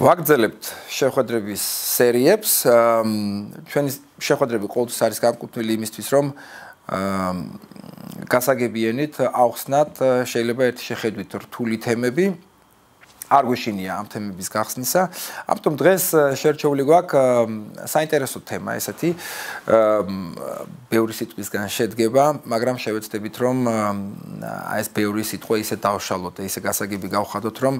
ვაგრძელებთ შეხვედრების სერიებს. ჩვენი შეხვედრები ყოველთვის არის განკუთვნილი იმისთვის, რომ გასაგებიანით ავხსნათ შეიძლება ერთი შეხედვით რთული თემები, არ გვიშინია ამ თემების გახსნისა. ამიტომ დღეს შერჩეული გვაქვს საინტერესო თემა ესეთი. ბევრი სიტყვისგან შედგება, მაგრამ შევეცდებით რომ აი ეს ბევრი სიტყვა ისე დავშალოთ და ისე გასაგები გავხადოთ, რომ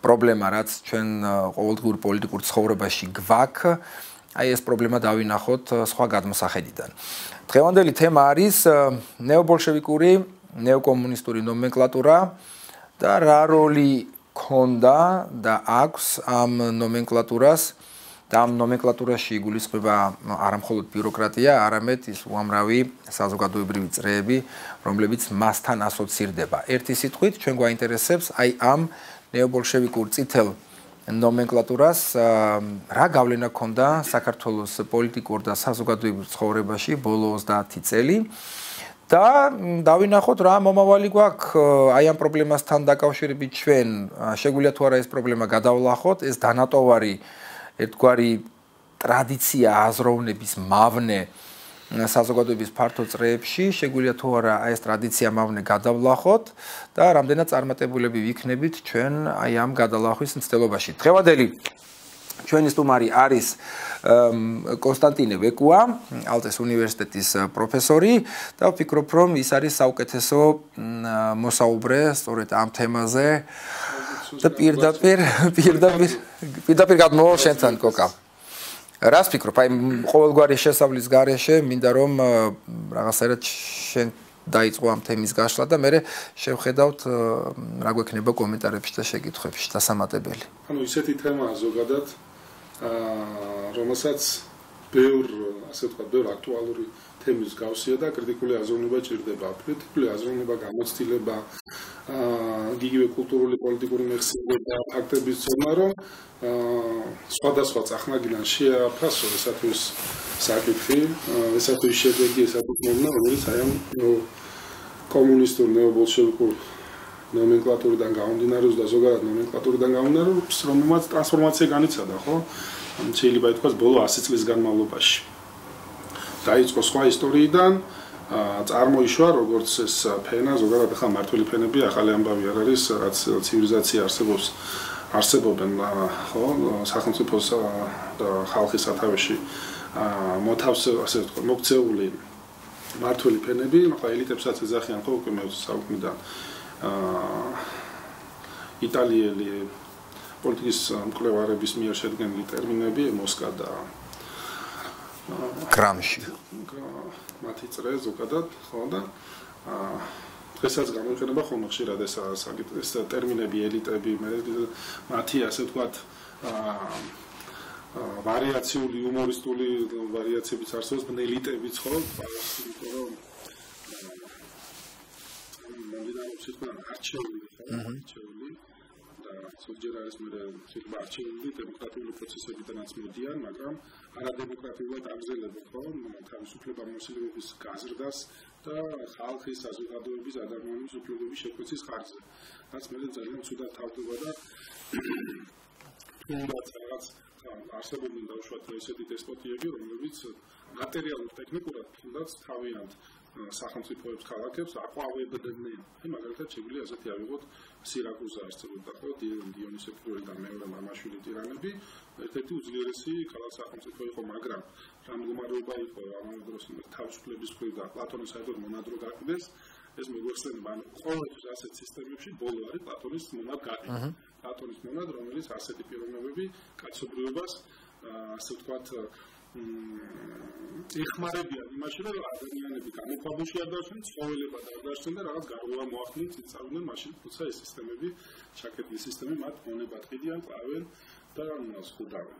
პრობლემა რაც ჩვენ ყოველდღიურ პოლიტიკურ ცხოვრებაში გვაქვს, აი ეს პრობლემა დავინახოთ სხვა გადმოსახედიდან. დღევანდელი თემა არის ნეობოლშევიკური ნეოკომუნისტური ნომენკლატურა. და რა როლი ქონდა და აქვს ამ ნომენკლატურას და ამ ნომენკლატურაში იგულისხმება არამხოლოდ ბიუროკრატია, არამედ ის უამრავი საზოგადოებრივი წრეები, რომლებიც მასთან ასოცირდება. ერთი სიტყვით, ჩვენ გვაინტერესებს აი ამ ნეობოლშევიკურ წითელ ნომენკლატურას რა გავლენა ქონდა საქართველოს პოლიტიკურ და საზოგადოებრივ ცხოვრებაში ბოლო 30 წელი. და დავინახოთ რა მომავალი გვაქვს აი ამ პრობლემასთან დაკავშირებით ჩვენ შეგვიძლია თუ არა ეს პრობლემა გადავლახოთ ეს დანატოვარი ერთგვარი ტრადიცია აზროვნების მავნე საზოგადოების ფართო წრეებში შეგვიძლია თუ არა აი ეს ტრადიცია მავნე გადავლახოთ და რამდენად წარმატებულები ვიქნებით ჩვენ აი ამ გადალახვის მცდელობაში. დღევანდელი ჩვენი სტუმარი არის კონსტანტინე ვეკუა, ალტეს უნივერსიტეტის პროფესორი და ვფიქრობ, რომ ის არის საუკეთესო მოსაუბრე სწორედ ამ თემაზე. და პირდაპირ პირდაპირ პირდაპირ გადმოვალ შენთან კოკა. რას ფიქრობ, აი ყოველგვარი შესავლის გარეშე მინდა რომ რაღაცაერად შენ დაიწყო ამ თემის გაშლა და მე შევხედავთ რა გვექნება კომენტარებში და შეკითხვებში დასამატებელი. ანუ ისეთი თემაა ზოგადად რომელსაც ბევრ ასე ვთქვათ, ბევრ აქტუალური თემის გავსია და კრიტიკული აზროვნება ჭირდება. კრიტიკული აზროვნება გამოცდილება აა გიგივე კულტურული პოლიტიკური მეხსიერება ფაქტების ზონა, რომ აა სხვადასხვა წახნაგიდან შეაფასო ესათვის საკითხი, ესათვის შედეგი, ესათვის მომნა, რომელიც აი ამ კომუნისტურ ნეობოლშევიკურ ნომენკლატურიდან გამომდინარეობს და ზოგადად ნომენკლატურიდან გამომდინარეობს, რომელმაც ტრანსფორმაცია განიცადა, ხო? შეიძლება ითქვას ბოლო 100 წლის განმავლობაში. დაიწყო სხვა ისტორიიდან, წარმოიშვა როგორც ეს ფენა, ზოგადად ახლა მართული ფენები, ახალი ამბავი არ არის, რაც ცივილიზაცია არსებობს არსებობენ, ხო? სახელმწიფოს და ხალხის სათავეში მოთავს ასე ვთქვათ, მოქცეული მართული ფენები, ახლა ელიტებსაც ეძახიან ხო უკვე მე საუკუნიდან იტალიელი პოლიტიკის მკვლევარების მიერ შედგენილი ტერმინები მოსკა და კრამში მათი წრე ზოგადად ხო და დღესაც გამოიყენება ხოლმე ხშირად ეს ეს ტერმინები ელიტები მათი ასე ვთქვათ ვარიაციული იუმორისტული ვარიაციებიც არსებობს ელიტებიც ხო იმიტომ რომ თქვა არჩეული არჩეული. და სულჯერ არის მე შეიძლება არჩეული დემოკრატიული პროცესებიდანაც მოდიან მაგრამ არადემოკრატიულად აგზელებო ხო თავისუფლება მოსილების გაზრდას და ხალხის საზოგადოების ადამიანის უფლებების შეკვეცის ხარჯზე. რაც მე ძალიან ცუდად თავდება და თუნდაც რაღაც არსებობენ დაუშვათ ესეთი დესპოტიები რომლებიც მატერიალურ ტექნიკურად თუნდაც თავიანთ სახელმწიფოებს ქალაქებს აყვავებდნენ. აი მაგალითად შეგვიძლია ასეთი ავიღოთ სირაკუზა არსებობდა ხო დიონისე ფური და მეორე მამაშვილი ტირანები. ერთ-ერთი უძლიერესი ქალაქ სახელმწიფო იყო, მაგრამ რა მდგომარეობა იყო ამ დროს თავისუფლების ქვი და პლატონის საერთოდ მონადრო გაყიდეს. ეს მეგოხსენება ანუ ყოველთვის ასეთ სისტემებში ბოლო არის პლატონის მონად გაყიდვა. პლატონის მონად რომელიც ასეთი პიროვნებები კაცობრიობას ასე ვთქვათ ეხმარებიან იმაში, რომ ადამიანები გამოქვაბულში არ დარჩნენ, ცხოველება არ დარჩნენ და რაღაც გარღვევა მოახდინონ, წიწავდნენ მაშინ, თუმცა ეს სისტემები, ჩაკეტილი სისტემები მათ მონებად ყიდიან, ყავენ და მას ხუდავენ.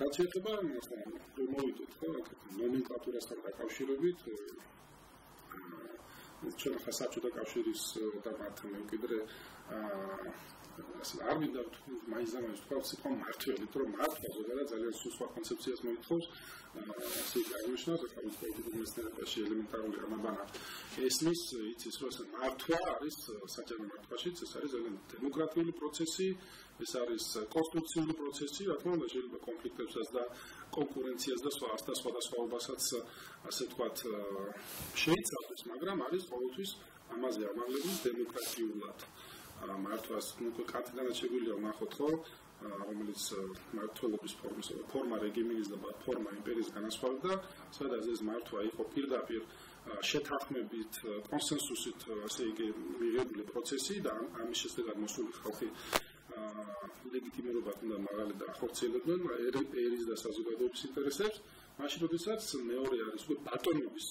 რაც შეეხება მოვიდეთ ხო, ნომენკლატურასთან დაკავშირებით, ჩვენ ახლა საბჭოთა კავშირის და მათთან მემკვიდრე აა ასე არ მინდა მაინც და მაინც თქვა სიტყვა მართველი, რომ მართლა ზოგადად ძალიან სულ სხვა კონცეფციას მოითხოვს. ასე გაინიშნა და თავის პოლიტიკურ მეცნიერებაში ელემენტარული რამაბანა ესმის იცის რომ ეს მართვა არის საჯარო მართვაშიც ეს არის ძალიან დემოკრატიული პროცესი ეს არის კონსტიტუციური პროცესი რა თქმა უნდა შეიძლება კონფლიქტებსაც და კონკურენციას და სხვა და სხვადასხვაობასაც ასე ვთქვათ შეიცავდეს მაგრამ არის ყოველთვის ამაზე ამაღლების დემოკრატიულად მართვას ნუ კათედრალად შეგვიძლია ნახოთ ხო რომელიც მართლობის ფორმის ფორმა რეგიმინის და ფორმა იმპერიის განასხვავებდა, სადაც ეს მართვა იყო პირდაპირ შეთანხმებით, კონსენსუსით, ასე იგი მიღებული პროცესი და ამის შესაძლებლად მოსული ხალხი ლეგიტიმურობად უნდა მაგალი და ახორციელებდნენ ერის და საზოგადოების ინტერესებს. მაშინ როდესაც მეორე არის უკვე ბატონობის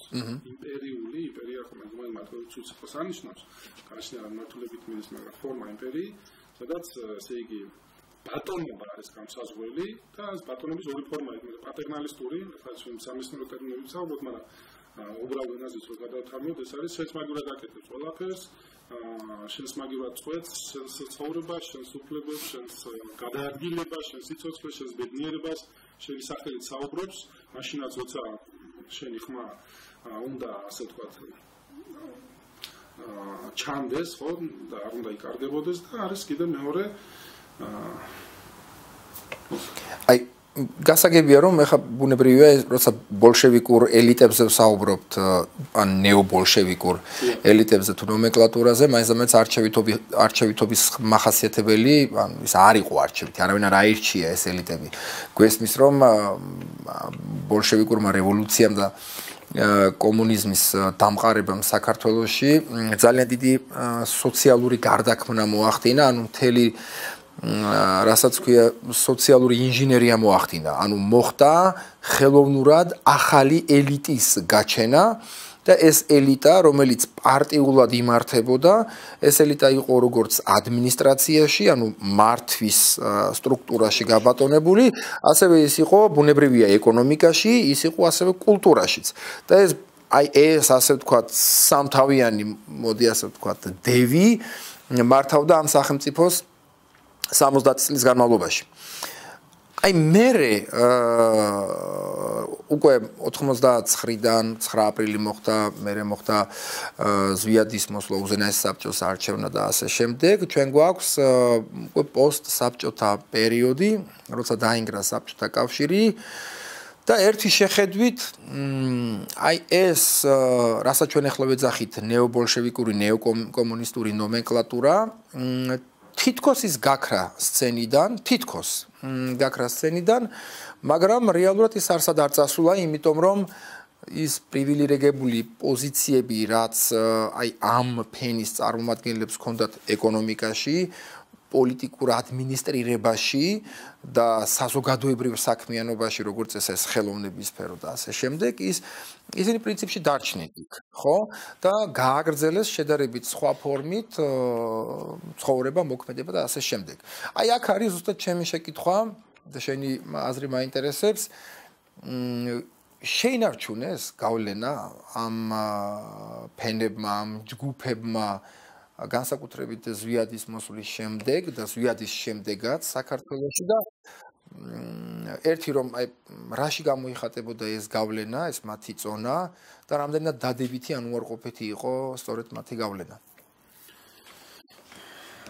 იმპერიული იმპერია ხომ მართლობის უცხოს ანიშნავს, კაშნია მართლებით მინეს მაგრამ ფორმა იმპერია, სადაც ასე იგი ბატონობა არის განსაზღვრელი და ეს ბატონობის ორი ფორმა იქნება. პატერნალისტური, ახლა ჩვენ სამეცნიერო ტერმინებით საუბრობთ, მაგრამ უბრალოდ ენაზეც რო გადავთამოთ, ეს არის შეცმაგურად აკეთებს ყველაფერს, აა შეცმაგურად წვეთს, შენს ცხოვრებას, შენს უფლებებს, შენს გადაადგილებას, შენს სიცოცხლეს, შენს ბედნიერებას, შენი სახელით საუბრობს, მაშინაც როცა შენი ხმა უნდა ასე ვთქვათ აა ჩანდეს, ხო, და არ უნდა იკარგებოდეს და არის კიდე მეორე აი გასაგებია რომ ეხა ბუნებრივია როცა ბოლშევიკურ ელიტებზე ვსაუბრობთ ან ნეობოლშევიკურ ელიტებზე თუ ნომენკლატურაზე მაინც არჩევითობი არჩევითობის מחასიათებელი ან ის არ იყო არჩევითი არავინ არ აირჩია ეს ელიტები. გვესმის რომ ბოლშევიკურმა რევოლუციამ და კომუნიზმის დამყარებამ საქართველოში ძალიან დიდი სოციალური გარდაქმნა მოახდინა ანუ მთელი რასაც ქვია სოციალური ინჟინერია მოახდინა, ანუ მოხდა ხელოვნურად ახალი ელიტის გაჩენა და ეს ელიტა, რომელიც პარტიულად იმართებოდა, ეს ელიტა იყო როგორც ადმინისტრაციაში, ანუ მართვის სტრუქტურაში გაბატონებული, ასევე ის იყო ბუნებრივია ეკონომიკაში, ის იყო ასევე კულტურაშიც. და ეს აი ეს ასე ვთქვათ, სამთავიანი, მოდი ასე ვთქვათ, დევი მართავდა ამ სახელმწიფოს 70 წლის განმავლობაში. აი მე უკვე 89-დან 9 აპრილი მოხდა, მე მოხდა ზვიადის მოსვლა უზენაეს საბჭოს არჩევნა და ასე შემდეგ. ჩვენ გვაქვს უკვე პოსტ საბჭოთა პერიოდი, როცა დაინგრა საბჭოთა კავშირი. და ერთი შეხედვით, აი ეს, რასაც ჩვენ ახლა ვეძახით, ნეობოლშევიკური, ნეოკომუნისტური ნომენკლატურა, თითქოს ის გაქრა სცენიდან, თითქოს გაქრა სცენიდან, მაგრამ რეალურად ის არსად არ წასულა, იმიტომ რომ ის პრივილეგირებული პოზიციები, რაც აი ამ ფენის წარმომადგენლებს ჰქონდათ ეკონომიკაში, პოლიტიკურ ადმინისტრირებაში და საზოგადოებრივ საქმიანობაში, როგორც ეს ხელოვნების სფერო და ასე შემდეგ, ის ისინი პრინციპში დარჩნენ იქ, ხო? და გააგრძელეს შედარებით სხვა ფორმით ცხოვრება, მოქმედება და ასე შემდეგ. აი აქ არის ზუსტად ჩემი შეკითხვა და შენი აზრი მაინტერესებს. შეინარჩუნეს გავლენა ამ ფენებმა, ამ ჯგუფებმა განსაკუთრებით ზვიადის მოსulis შემდეგ და ზვიადის შემდეგაც საქართველოში და ერთი რომ აი რაში გამოიხატებოდა ეს გავლენა, ეს მათი წონა და რამდენად დადებითი ან უარყოფითი იყო სწორედ მათი გავლენა.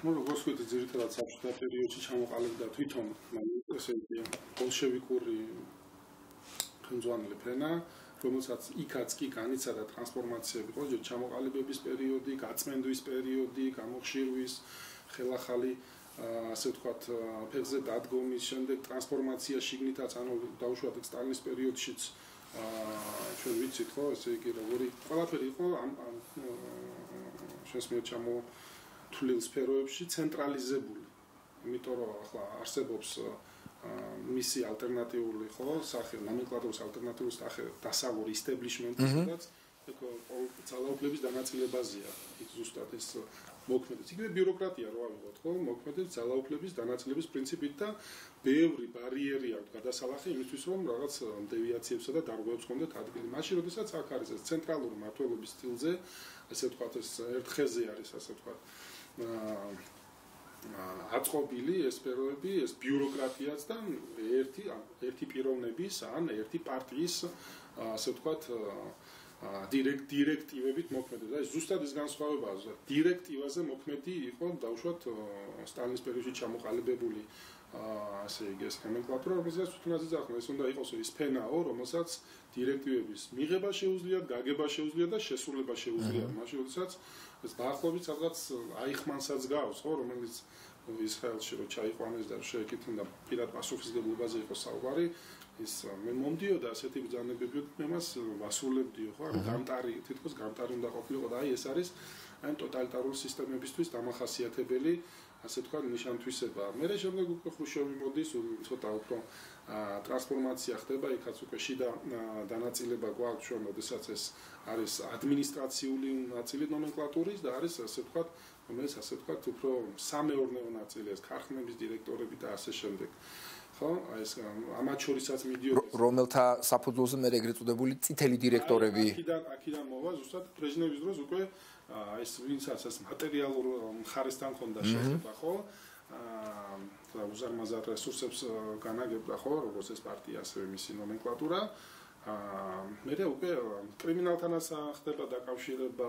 ну, როგორც ვთქვით, ძირითადად საბჭოთა პერიოდში ჩამოყალიბდა თვითონ, ესე იგი, ბოლშევიკური ხუნძვანელი ფენა, რომელსაც იქაც კი განიცადა ტრანსფორმაციები, ჯერ ჩამოყალიბების პერიოდი, გაწმენდვის პერიოდი, გამოხშირვის, ხელახალი ასე ვთქვათ, ფეხზე დადგომის შემდეგ ტრანსფორმაცია შიგნითაც, ანუ დაუშვათ სტალინის პერიოდშიც აა ჩვენ ვიცით, ხო, ესე იგი, როგორი ყველაფერი იყო ამ ამ შენს მიერ ჩამო თვლილ სფეროებში ცენტრალიზებული. იმიტომ რომ ახლა არსებობს აა მისი ალტერნატიული ხო სახე ნომენკლატურის ალტერნატიული სახე დასავლური ისტებლიშმენტი სადაც ეკო ძალაუფლების დანაწილებაზეა იქ ზუსტად ეს მოქმედებს. იგივე ბიუროკრატია რო ავიღოთ ხო მოქმედებს ძალაუფლების დანაწილების პრინციპით და ბევრი ბარიერი აქვს გადასალახი იმისთვის რომ რაღაც დევიაციებსა და დარღვევებს კონდეთ ადგილი. მაშინ როდესაც აქ არის ეს ცენტრალური მართლობის სტილზე ასე ვთქვათ ეს ერთხეზე არის ასე ვთქვათ აა აწყობილი ეს სფეროები, ეს ბიუროკრატიაც და ერთი ერთი პიროვნების ან ერთი პარტიის ასე ვთქვათ დირექტ დირექტივებით მოქმედებს. აი ზუსტად ეს განსხვავებაა. დირექტივაზე მოქმედი იყო დაუშვათ სტალინის პერიოდში ჩამოყალიბებული ასე იგი ეს ნომენკლატურა, რომელსაც თუნდაც ახლა ეს უნდა იყოს ის ფენაო, რომელსაც დირექტივების მიღება შეუძლია, გაგება შეუძლია და შესრულება შეუძლია. მაშინ როდესაც ეს დაახლოებით სადღაც აიხმანსაც გავს, ხო, რომელიც ისრაელში რო ჩაიყვანეს და შეეკითხა და პირად პასუხისგებლობაზე იყო საუბარი, ის მე მომდიოდა ასეთი ბრძანებები მე მას ვასრულებდიო ხო ანუ გამტარი თითქოს გამტარი უნდა ყოფილიყო და აი ეს არის ან ტოტალიტარული სისტემებისთვის დამახასიათებელი ასე თქვა ნიშანთვისება. მე შემდეგ უკვე ხრუშოვი მოდის ცოტა უფრო ტრანსფორმაცია ხდება იქაც უკვე შიდა დანაწილება გვაქვს ჩვენ ოდესაც ეს არის ადმინისტრაციული ნაწილი ნომენკლატურის და არის ასე თქვა რომელიც ასე თქვა უფრო სამეურნეო ნაწილი ეს ქარხნების დირექტორები და ასე შემდეგ. ხო? აი ეს ამათ შორისაც მიდიოდა რომელთა საფუძველზე მე ეგრეთ წოდებული წითელი დირექტორები. აქიდან აქიდან მოვა ზუსტად პრეზიდენტის დროს უკვე აი ეს ვინცაც ეს მატერიალურ მხარესთან ხონდა შეიძლება ხო აა უზარმაზარ რესურსებს განაგებდა ხო როგორც ეს პარტია ასევე მისი ნომენკლატურა მე რა უკვე კრიმინალთანაც ხდება დაკავშირება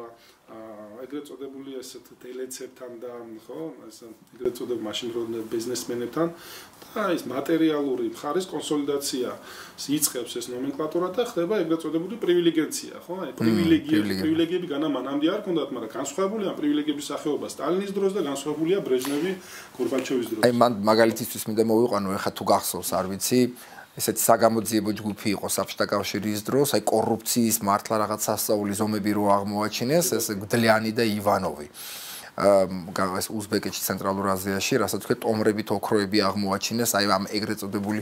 ეგრეთ წოდებული ესეთ დელეცებთან და ხო ეს ეგრეთ წოდებული მაშინდელო ბიზნესმენებთან და ის მატერიალური მხარის კონსოლიდაცია იწყებს ეს ნომენკლატურა და ხდება ეგრეთ წოდებული პრივილეგიცია ხო? აი პრივილეგიები პრივილეგიები განა მანამდე არ ქონდათ მაგრამ განსხვავებულია პრივილეგიების სახეობა სტალინის დროს და განსხვავებულია ბრეჟნევი გორბაჩოვის დროს. აი მან მაგალითისთვის მინდა მოვიყვანო ეხა თუ გახსოვს არ ვიცი ესეთი საგამოძიებო ჯგუფი იყო საბჭოთა კავშირის დროს, აი კორუფციის მართლა რაღაც სასწაული ზომები რო აღმოაჩინეს, ეს გდლიანი და ივანოვი. აა უზბეკეთში ცენტრალურ აზიაში, რასაც თქვა ტომრებით ოქროები აღმოაჩინეს, აი ამ ეგრეთ წოდებული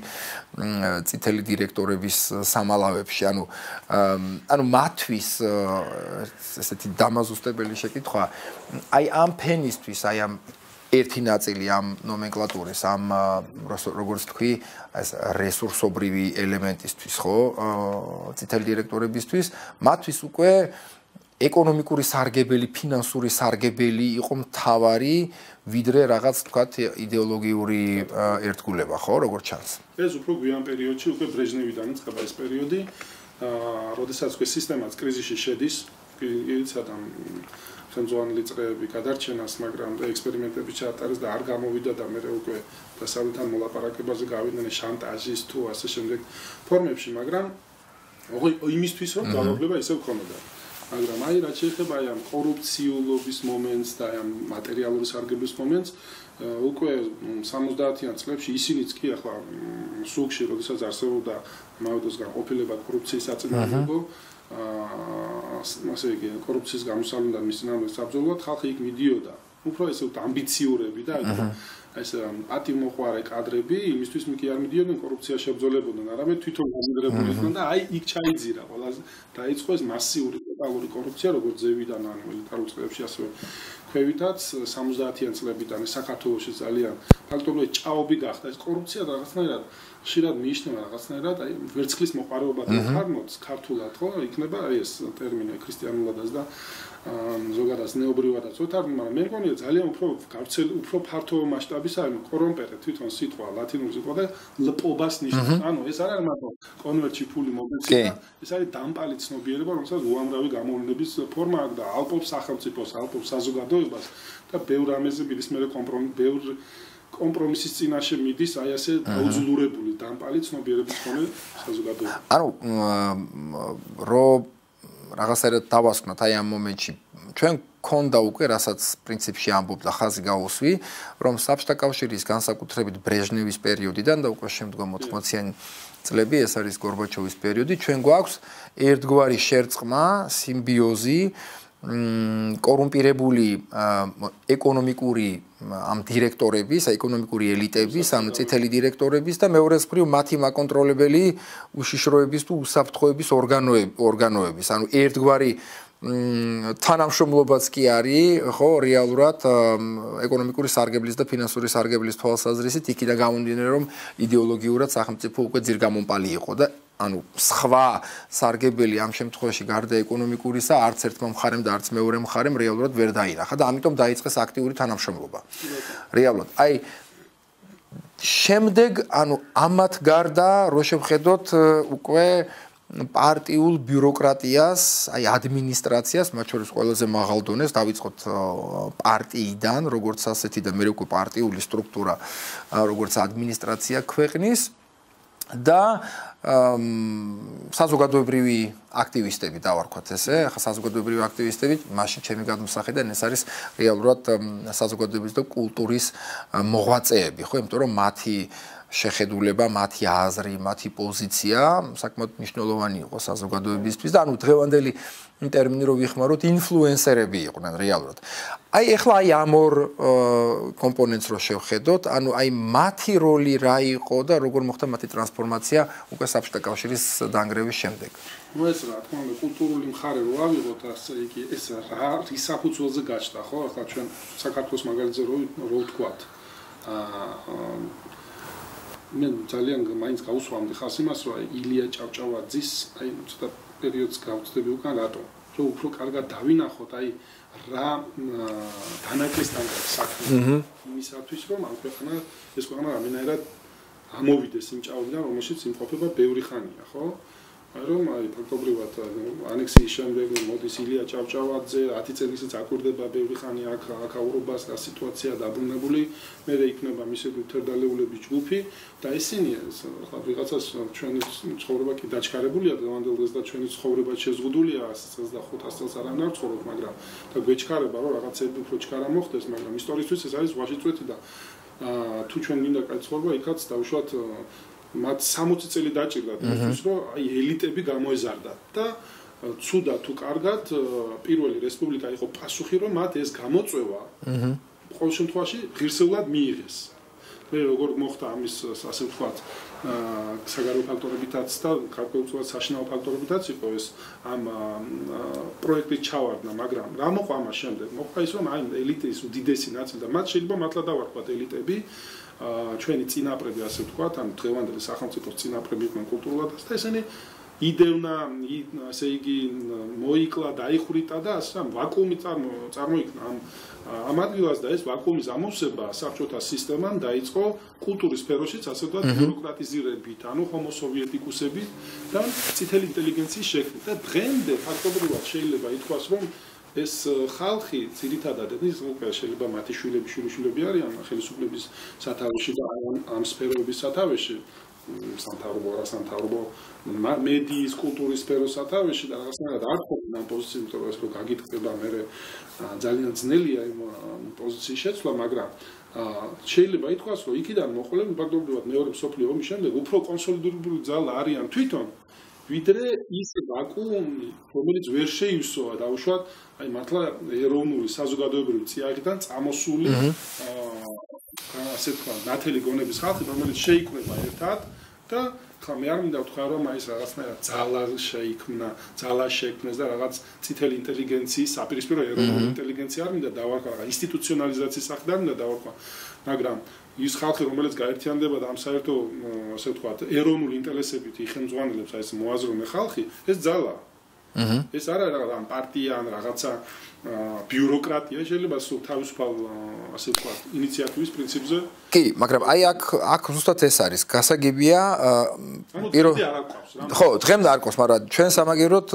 წითელი დირექტორების სამალავებში, ანუ ანუ მათვის ესეთი დამაზუსტებელი შეკითხვა, აი ამ ფენისთვის, აი ამ ერთი ნაწილი ამ ნომენკლატურის ამ როგორც თქვი ეს რესურსობრივი ელემენტისთვის ხო ციტელი დირექტორებისთვის. მათთვის უკვე ეკონომიკური სარგებელი, ფინანსური სარგებელი იყო მთავარი ვიდრე რაღაც თქვა იდეოლოგიური ერთგულება ხო როგორც ჩანს? ეს უფრო გვიან პერიოდში უკვე ბრეჟნევიდან იწყება ეს პერიოდი. აა როდესაც უკვე სისტემაც კრიზისში შედის იცით ამ ხელმძღვანელი წრეები გადარჩენას, მაგრამ ექსპერიმენტები ჩაატარეს და არ გამოვიდა და მე უკვე დასავლეთთან მოლაპარაკებაზე გავიდნენ შანტაჟის თუ ასე შემდეგ ფორმებში, მაგრამ იმისთვის რომ ძალაუფლება ისევ ქონოდა. მაგრამ აი რაც შეეხება აი ამ კორუფციულობის მომენტს და აი ამ მატერიალური სარგებლის მომენტს, უკვე 70-იან წლებში ისინიც კი ახლა სულში, როდესაც არსებობდა მავდოსგან ყოფილება კორუფციის აწინააღმდეგო, აა ასე იგი კორუფციის გამოსავლიდან მის ნამდვილ საბრძოლოდ ხალხი იქ მიდიოდა. უფრო ესე ამბიციურები და ეს ატიმოყარე კადრები იმისთვის მიკი არ მიდიოდნენ კორუფცია შებძოლებოდნენ, არამედ თვითონ გამიგრებული იყვნენ და აი იქ ჩაიძირა ყველაზე დაიწყო ეს მასიური ტოტალური კორუფცია როგორც ზევიდან ან მილიტარულ წლებში ასევე ქვევითაც 70-იან წლებიდან საქართველოს ძალიან ფაქტობრივად ჭაობი გახდა. ეს კორუფცია რაღაცნაირად ხშირად მიიჩნევა რაღაცნაირად აი ვერცხლის მოყარეობა თარგმნობს ქართულად ხო? იქნება აი ეს ტერმინი ქრისტიანულადაც და ზოგადად ნეობრივადაც. უთარგმნა მაგრამ მე მგონია ძალიან უფრო გავრცელ უფრო ფართო მასშტაბის არის კორომპერე თვითონ სიტყვა ლათინური სიტყვა და ლპობას ნიშნავს. ანუ ეს არ არის მარტო კონვერტში ფული მოგეცი და ეს არის დამპალი ცნობიერება რომელსაც უამრავი გამოვლენების ფორმა აქვს და ალპობს სახელმწიფოს ალპობს საზოგადოებას და ბევრ ამაზე მიდისმერე კომპრომი ბევრ კომპრომისის წინაშე მიდის აი ასე დაუძლურებული დამპალი ცნობიერების ხონე საზოგადოება. ანუ რო რაღაცაერად დავასკვნათ აი ამ მომენტში ჩვენ ქონდა უკვე რასაც პრინციპში ამბობდა ხაზი გაუსვი რომ საბჭოთა კავშირის განსაკუთრებით ბრეჟნევის პერიოდიდან და უკვე შემდგომ 80-იანი წლები ეს არის გორბაჩოვის პერიოდი ჩვენ გვაქვს ერთგვარი შერწყმა სიმბიოზი კორუმპირებული ეკონომიკური ამ დირექტორების, ეკონომიკური ელიტების, ანუ წითელი დირექტორების და მეორეს მხრივ მათი მაკონტროლებელი უშიშროების თუ უსაფრთხოების ორგანოების, ანუ ერთგვარი თანამშრომლობაც კი არის, ხო, რეალურად ეკონომიკური სარგებლის და ფინანსური სარგებლის თვალსაზრისით იქიდან გამომდინარე, რომ იდეოლოგიურად სახელმწიფო უკვე ძირგამონპალი იყო და ანუ სხვა სარგებელი ამ შემთხვევაში გარდა ეკონომიკურისა არც ერთმა მხარემ და არც მეორე მხარემ რეალურად ვერ დაინახა და ამიტომ დაიწყეს აქტიური თანამშრომლობა. რეალურად. აი შემდეგ ანუ ამათ გარდა რო შევხედოთ უკვე პარტიულ ბიუროკრატიას, აი ადმინისტრაციას, მათ შორის ყველაზე მაღალ დონეს დავიწყოთ პარტიიდან, როგორც ასეთი და მე უკვე პარტიული სტრუქტურა, როგორც ადმინისტრაცია ქვეყნის და საზოგადოებრივი აქტივისტები დავარქვათ ესე, ხა საზოგადოებრივი აქტივისტები, მაშინ ჩემი გადმოსახედიდან ეს არის რეალურად საზოგადოების და კულტურის მოღვაწეები, ხო, იმიტომ რომ მათი შეხედულება, მათი აზრი, მათი პოზიცია საკმაოდ მნიშვნელოვანი იყო საზოგადოებისთვის და ანუ დღევანდელი ტერმინი რო ვიხმაროთ, ინფლუენსერები იყვნენ რეალურად. აი ეხლა აი ამ ორ კომპონენტს რო შევხედოთ, ანუ აი მათი როლი რა იყო და როგორ მოხდა მათი ტრანსფორმაცია უკვე საბჭოთა კავშირის დანგრევის შემდეგ. ну ეს რა თქმა უნდა კულტურული მხარე რო ავიღოთ ასე იგი ეს რა რისაფუძველზე გაჩნდა ხო ახლა ჩვენ საქართველოს მაგალითზე რო რო ვთქვათ აა მე ძალიან მაინც გავუსვამდი ხას იმას რომ აი ილია ჭავჭავაძის აი ცოტა პერიოდს გავწდები უკან რატო? რომ უფრო კარგად დავინახოთ აი რა დანაკლისთან საქმე. იმისათვის რომ ამ ქვეყანა ეს ქვეყანა რამენერად ამოვიდეს იმ ჭაობიდან რომელშიც იმყოფება ბევრი ხანია ხო რომ აი ფაქტობრივად ანექსიის შემდეგ მოდის ილია ჭავჭავაძე 10 წელიწადს აკვირდება ბევრი ხანი აქ აქაურობას და სიტუაცია დაბრუნებული. მე და იქნება მისი თერდალეულების ჯგუფი და ისინი ახლა ვიღაცას ჩვენი ცხოვრება კი დაჩქარებულია დღევანდელ დღეს და ჩვენი ცხოვრება შეზღუდულია 125 წელს არ ამნა ცხოვრობ მაგრამ და გვეჩქარება რომ რაღაცები უფრო ჩქარა მოხდეს მაგრამ ისტორიისთვის ეს არის ვაჟი წვეთი და თუ ჩვენ მინდა კაც ცხოვრება იქაც დაუშვათ მათ 60 წელი დაჭირდა იმისთვის, რომ აი ელიტები გამოეზარდათ და ცუდა თუ კარგად პირველი რესპუბლიკა იყო პასუხი, რომ მათ ეს გამოწვევა აჰა ყოველ შემთხვევაში ღირსეულად მიიღეს. მე როგორ მოხდა ამის ასე ვთქვათ აა საგარეო ფაქტორებითაც და გარკვეულწილად საშინაო ფაქტორებითაც იყო ეს ამ პროექტის ჩავარდნა, მაგრამ რა მოყვა ამას შემდეგ? მოყვა ის რომ აი ელიტის უდიდესი ნაწილი და მათ შეიძლება მართლა დავარქვათ ელიტები ჩვენი წინაპრები ასე ვთქვათ, ან დღევანდელი სახელმწიფოს წინაპრები იყვნენ კულტურულად. და ესენი იდევნა, ასე იგი მოიკლა, დაიხრიტა და ასე ამ ვაკუუმი წარმოიქნა ამ ამ ადგილას და ეს ვაკუუმის ამოვსება საბჭოთა სისტემამ დაიწყო კულტურის სფეროშიც ასე ვთქვათ ბიუროკრატიზირებით, ანუ ჰომო სოვიეტიკუსებით და წითელი ინტელიგენციის შექმნით. და დღემდე ფაქტობრივად შეიძლება ითქვას, რომ ეს ხალხი ძირითადად ის უკვე შეიძლება მათი შვილები შვილიშვილები არიან ხელისუფლების სათავეში და ამ სფეროების სათავეში სამთავრობო რა სამთავრობო მედიის კულტურის სფეროს სათავეში და რაღაცნაირად არ ყოფნა ამ პოზიციაზე იმიტომ რომ ეს რო გაგიტყება მე ძალიან ძნელია იმ პოზიციის შეცვლა მაგრამ შეიძლება ითქვას რომ იქიდან მოყოლები ფაქტობრივად მეორე მსოფლიო ომის შემდეგ უფრო კონსოლიდირებული ძალა არიან თვითონ ვიდრე ის ვაკუუმი რომელიც ვერ შეივსოა დაუშვათ აი მართლა ეროვნული საზოგადოებრივი წიაღიდან წამოსული აა ასე თქვა ნათელი გონების ხალხი რომელიც შეიქმნება ერთად და ხა მე არ მინდა ვთქვა რომ აი ეს რაღაცნაირად ძალა შეიქმნა ძალა შექმნეს და რაღაც წითელი ინტელიგენციის აპირისპირო ეროვნული ინტელიგენცია არ მინდა დავარქვა რაღაც ინსტიტუციონალიზაციის სახე არ მინდა დავარქვა მაგრამ ის ხალხი რომელიც გაერთიანდება და ამ საერთო ასე ვთქვა ეროვნული ინტერესებით იხელმძღვანელებს აი ეს მოაზროვნე ხალხი ეს ძალაა აჰა. ეს არა რაღაც ამ პარტია ან რაღაცა ბიუროკრატია შეიძლება სულ თავისუფალ ასე ვთქვათ ინიციატივის პრინციპზე. კი მაგრამ აი აქ აქ ზუსტად ეს არის. გასაგებია პირო ხო დღემდე არ ყავს მაგრამ ჩვენ სამაგეროთ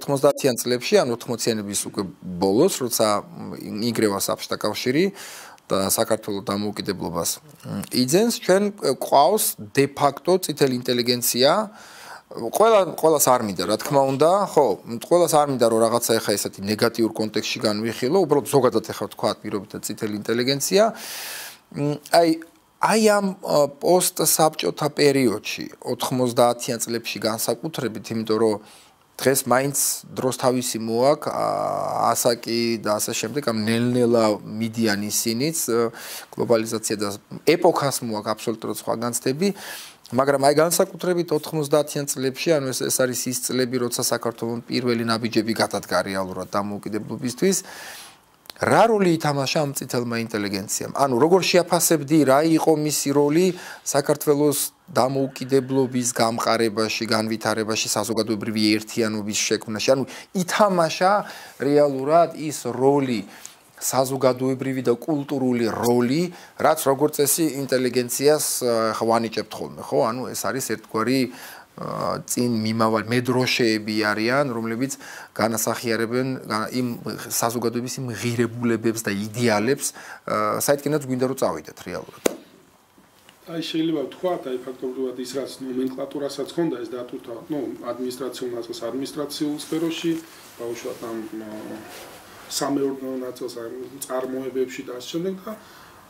90-იან წლებში ან 80-იანების უკვე ბოლოს როცა იგრევა საბჭოთა კავშირი საქართველოს დამოუკიდებლობას. იძენს ჩვენ ყავს დე ფაქტო წითელი ინტელიგენცია. ყველა ყველას არ მინდა რა თქმა უნდა ხო ყველას არ მინდა რომ რაღაცა ეხა ესეთი ნეგატიურ კონტექსტში განვიხილო უბრალოდ ზოგადად ეხა თქვა პირობითა წითელი ინტელიგენცია. აი აი ამ პოსტ საბჭოთა პერიოდში 90-იან წლებში განსაკუთრებით იმიტომ რომ დღეს მაინც დროს თავისი მოაკ ასაკი და ასე შემდეგ ამ ნელ-ნელა მიდიან ისინიც გლობალიზაცია და ეპოქას მოაკ აბსოლუტურად სხვა განცდები მაგრამ აი განსაკუთრებით 90-იან წლებში, ანუ ეს ეს არის ის წლები, როცა საქართველოს პირველი ნაბიჯები გადადგა რეალურად დამოუკიდებლობისთვის. რა როლი ითამაშა ამ წითელმა ინტელიგენციამ? ანუ როგორ შეაფასებდი, რა იყო მისი როლი საქართველოს დამოუკიდებლობის გამყარებაში, განვითარებაში, საზოგადოებრივი ერთიანობის შექმნაში, ანუ ითამაშა რეალურად ის როლი საზოგადოებრივი და კულტურული როლი, რაც როგორც წესი ინტელიგენციას ხვანიჭებთ ხოლმე, ხო? ანუ ეს არის ერთგვარი წინ მიმავალ მედროშეები არიან, რომლებიც განასახიერებენ იმ საზოგადოების იმ ღირებულებებს და იდეალებს, საერთოდ გვინდა რომ წავიდეთ რეალურად. აი შეიძლება თქვა, აი ფაქტობრივად ის რაც ნომენკლატურასაც ქონდა ეს დატვირთვა, ну, ადმინისტრაციულ ნაწილს ადმინისტრაციულ სფეროში, ბავშვად ამ სამეურნეო ნაწილს წარმოებებში და ამ შემდეგ და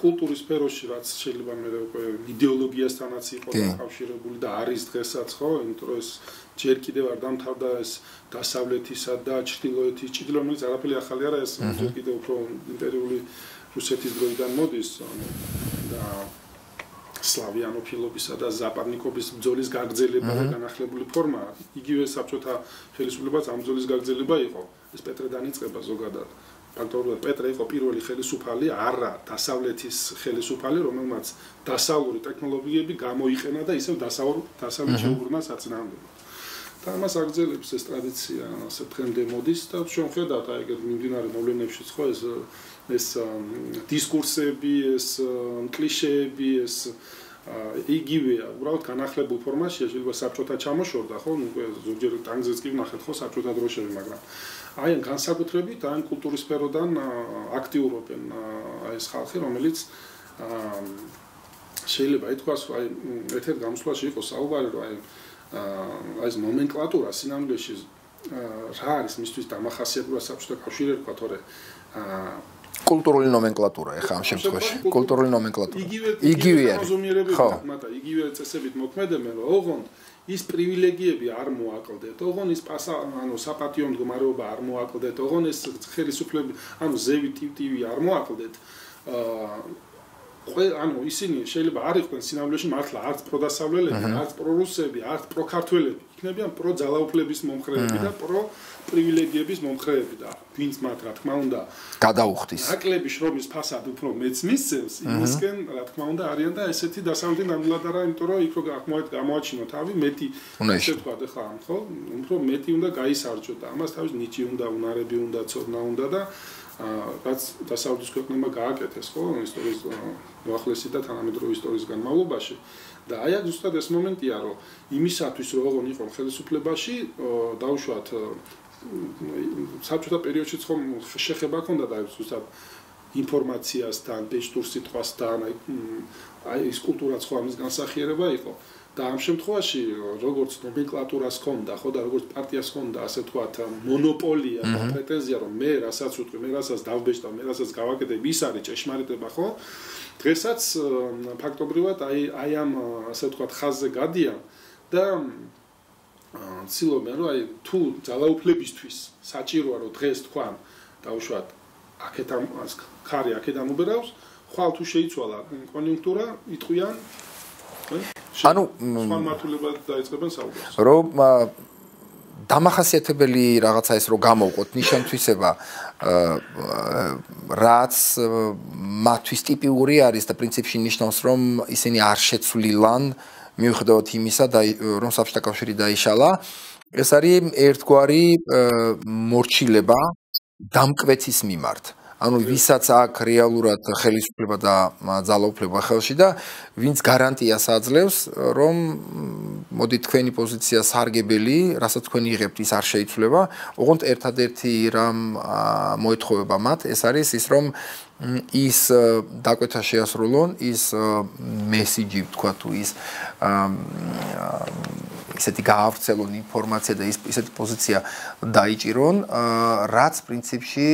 კულტურის სფეროში რაც შეიძლება მე უკვე იდეოლოგიასთანაც იყო დაკავშირებული და არის დღესაც ხო იმიტომ რომ ეს ჯერ კიდევ არ დამთავრდა ეს დასავლეთისა და ჩრდილოეთის ჭიდრომის არაფერი ახალი არა ეს ჯერ კიდევ უფრო იმპერიული რუსეთის დროიდან მოდის და სლავიანოფილობისა და ზაპარნიკობის ბრძოლის გაგრძელება და განახლებული ფორმა იგივე საბჭოთა ხელისუფლებას ამ ბრძოლის გაგრძელება იყო. ეს პეტრე დაიწყება ზოგადად. ფაქტობრივად პეტრე იყო პირველი ხელისუფალი, არა დასავლეთის ხელისუფალი, რომელმაც დასავლური ტექნოლოგიები გამოიყენა და ისევ დასავლურ დასავლეთ შეუბრუნა საწინააღმდეგო. და ამას აგრძელებს ეს ტრადიცია, ასე დღემდე მოდის და ჩვენ ხედავთ აი ეგრე მიმდინარე მოვლენებში ხო ეს ეს დისკურსები, ეს კლიშეები, ეს იგივეა, უბრალოდ განახლებულ ფორმაში შეიძლება საბჭოთა ჩამოშორდა, ხო? ნუ ზოგჯერ ტანგზეც კი ვნახეთ ხო საბჭოთა დროშები, მაგრამ აი ამ განსაკუთრებით აი კულტურის სფეროდან აქტიურობენ ეს ხალხი, რომელიც შეიძლება ითქვას აი ერთ-ერთ გამოსვლაში იყოს საუბარი, რომ აი აი ეს ნომენკლატურა სინამდვილეში რა არის მისთვის დამახასიათებელ საბჭოთა კავშირი ერქვა, თორე კულტურული ნომენკლატურა ეხა ამ შემთხვევაში. კულტურული ნომენკლატურა. იგივე არის. ხო. მაგრამ იგივე წესებით მოქმედებენ რომ ოღონდ ის პრივილეგიები არ მოაკლდეთ. ოღონდ ის პასა ანუ საპატიო მდგომარეობა არ მოაკლდეთ. ოღონდ ეს ხელისუფლები ანუ ზევი ტივტივი არ მოაკლდეთ. აა ანუ ისინი შეიძლება არ იყვნენ სინამდვილეში მართლა არც პროდასავლელები, არც პრორუსები, არც პროქართველები, იქნებიან პროძალაუფლების მომხრეები და პრო პრივილეგიების მომხრეები და ვინც მათ რა თქმა უნდა გადაუხდის. აკლები შრომის ფასად უფრო მეც მისცემს, იმისკენ რა თქმა უნდა არიან და ესეთი დასავლეთი ნამდვილად არა, იმიტომ რომ იქ რო გამოაჩინო თავი მეტი ესე თქვა ხა ხო? უფრო მეტი უნდა გაისარჯო და ამას თავის ნიჭი უნდა, უნარები უნდა, ცოდნა უნდა და რაც დასავლეთის ქვეყნებმა გააკეთეს ხო ისტორიის მოახლესი და თანამედროვე ისტორიის განმავლობაში და აი აქ ზუსტად ეს მომენტია რომ იმისათვის რომ ოღონ იყო ხელისუფლებაში დაუშვათ საბჭოთა პერიოდშიც ხომ შეხება ქონდა და ზუსტად ინფორმაციასთან, პეშტურ სიტყვასთან, აი ეს კულტურაც ხო ამის განსახიერება იყო. და ამ შემთხვევაში როგორც ნომენკლატურას ხონდა, ხო და როგორც პარტიას ხონდა, ასე ვთქვათ, მონოპოლია და პრეტენზია, რომ მე რასაც ვიტყვი, მე რასაც დავბეჭდა, მე რასაც გავაკეთებ, ის არის ჭეშმარიტება, ხო? დღესაც ფაქტობრივად აი აი ამ ასე ვთქვათ ხაზზე გადიან და ცდილობენ, რომ აი თუ ძალაუფლებისთვის საჭიროა, რომ დღეს თქვან დაუშვათ აქეთან ხარი აქედან უბერავს, ხვალ თუ შეიცვალა კონიუნქტურა, იტყვიან ანუ სხვა მართულებად დაიწყებენ საუბარს. რომ დამახასიათებელი რაღაცა ის რომ გამოვყოთ ნიშანთვისება რაც მათთვის ტიპიური არის და პრინციპში ნიშნავს რომ ისინი არ შეცვლილან მიუხედავად იმისა რომ საბჭოთა კავშირი დაიშალა ეს არის ერთგვარი მორჩილება დამკვეთის მიმართ ანუ ვისაც აქ რეალურად ხელისუფლება და ძალაუფლება ხელში და ვინც გარანტიას აძლევს რომ მოდი თქვენი პოზიცია სარგებელი, რასაც თქვენ იღებთ ის არ შეიცვლება, ოღონდ ერთადერთი რამ მოეთხოვება მათ, ეს არის ის რომ ის დაკვეთა შეასრულონ ის მესიჯი თქვა თუ ის ისეთი გაავრცელონ ინფორმაცია და ის ისეთი პოზიცია დაიჭირონ რაც პრინციპში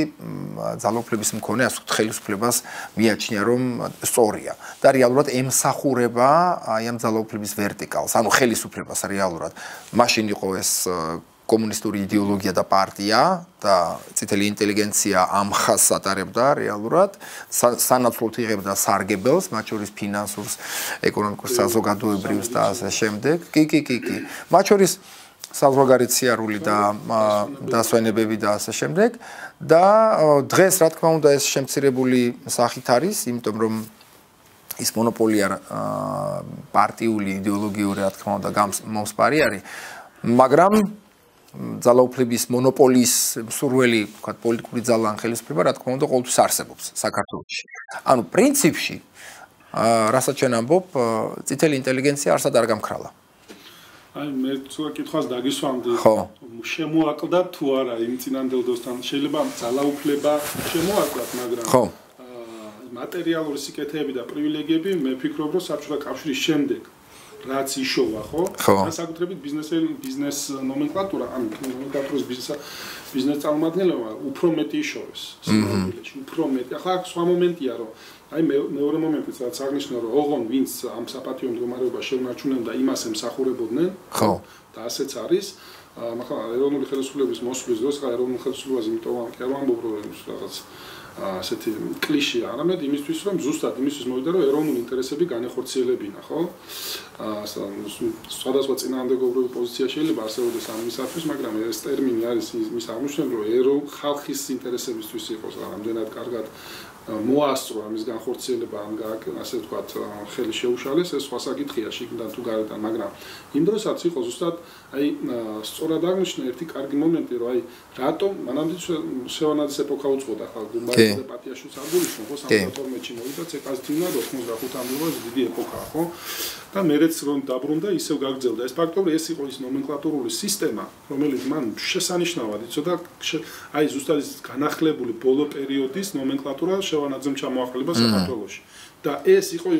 ძალოფლების მქონე ასე ვთქვათ ხელისუფლებას მიაჩნია რომ სწორია. და რეალურად ემსახურება აი ამ ძალოფლების ვერტიკალს. ანუ ხელისუფლებას რეალურად. მაშინ იყო ეს კომუნისტური იდეოლოგია და პარტია და ციტელი ინტელიგენცია ამ ხას ატარებდა რეალურად. სანაცვლოდ იღებდა სარგებელს მათ შორის ფინანსურს ეკონომიკურ საზოგადოებრივს და ასე შემდეგ. კი კი კი კი. მათ შორის საზღვარგარეთ სიარული და დასვენებები და ასე შემდეგ. და დღეს რა თქმა უნდა ეს შემცირებული სახით არის იმიტომ რომ ის მონოპოლია პარტიული იდეოლოგიური რა თქმა უნდა გამოსპარი არის. მაგრამ ძალაუფლების მონოპოლის სურველი, ვთქვათ, პოლიტიკური ძალა ან ხელისუფლება, რა თქმა უნდა, ყოველთვის არსებობს საქართველოში. ანუ პრინციპში, აა, რასაც ჩვენ ამბობ, წითელი ინტელიგენცია არსად არ გამქრალა. აი, მე თუ კითხვას დაგისვამდი, ხო, შემოაკლდა თუ არა იმ წინანდელდოსთან, შეიძლება ძალაუფლება შემოაკლდათ, მაგრამ ხო. მატერიალური სიკეთეები და პრივილეგიები, მე ფიქრობ, რომ საბჭოთა კავშირის შემდეგ რაც იშოვა, ხო? განსაკუთრებით ბიზნესელი ბიზნეს ნომენკლატურა, ან ნომენკლატურის ბიზნესა ბიზნეს წარმომადგენლობა უფრო მეტი იშოვეს. სიმბოლოში უფრო მეტი. ახლა სხვა მომენტია, რომ აი მეორე მომენტიც რაც აღნიშნა, რომ ოღონ ვინც ამ საპატიო მდგომარეობას შეუნარჩუნებდა, იმას ემსახურებოდნენ. ხო. და ასეც არის. ახლა ეროვნული ხელისუფლების მოსვლის დროს, ახლა ეროვნული ხელისუფლებას იმიტომ ამ კი არ ვამბობ, რომ რაღაც ასეთი კლიშე არამედ იმისთვის რომ ზუსტად იმისთვის მოვიდა რომ ეროვნული ინტერესები განეხორციელებინა ხო? აა სხვადასხვა წინააღმდეგობრივი პოზიცია შეიძლება არსებობდეს ამ მისათვის მაგრამ ეს ტერმინი არის მის აღმოჩენა რომ ერო ხალხის ინტერესებისთვის იყოს რამდენად კარგად მოასწრო ამის განხორციელება ამ ასე ვთქვათ ხელი შეუშალეს ეს სხვა საკითხია შიგნიდან თუ გარედან მაგრამ იმ დროსაც იყო ზუსტად აი სწორად აღნიშნა ერთი კარგი მომენტი რომ აი რატომ მანამდე შევანაძის ეპოქა უწოდა? ხალ გუმბარის და პატიაშვილის არგულიშო ხო? 72-ში მოვიდა ცეკასთინა 85-ამდე რო დიდი ეპოქა ხო? და მერეც რომ დაბრუნდა ისევ გაგრძელდა. ეს ფაქტორი ეს იყო ის ნომენკლატურული სისტემა რომელიც მან შესანიშნავად იცოდა აი ზუსტად ის განახლებული ბოლო პერიოდის ნომენკლატურა შევანაძემ ჩამოაყალიბა საქართველოში და ეს იყო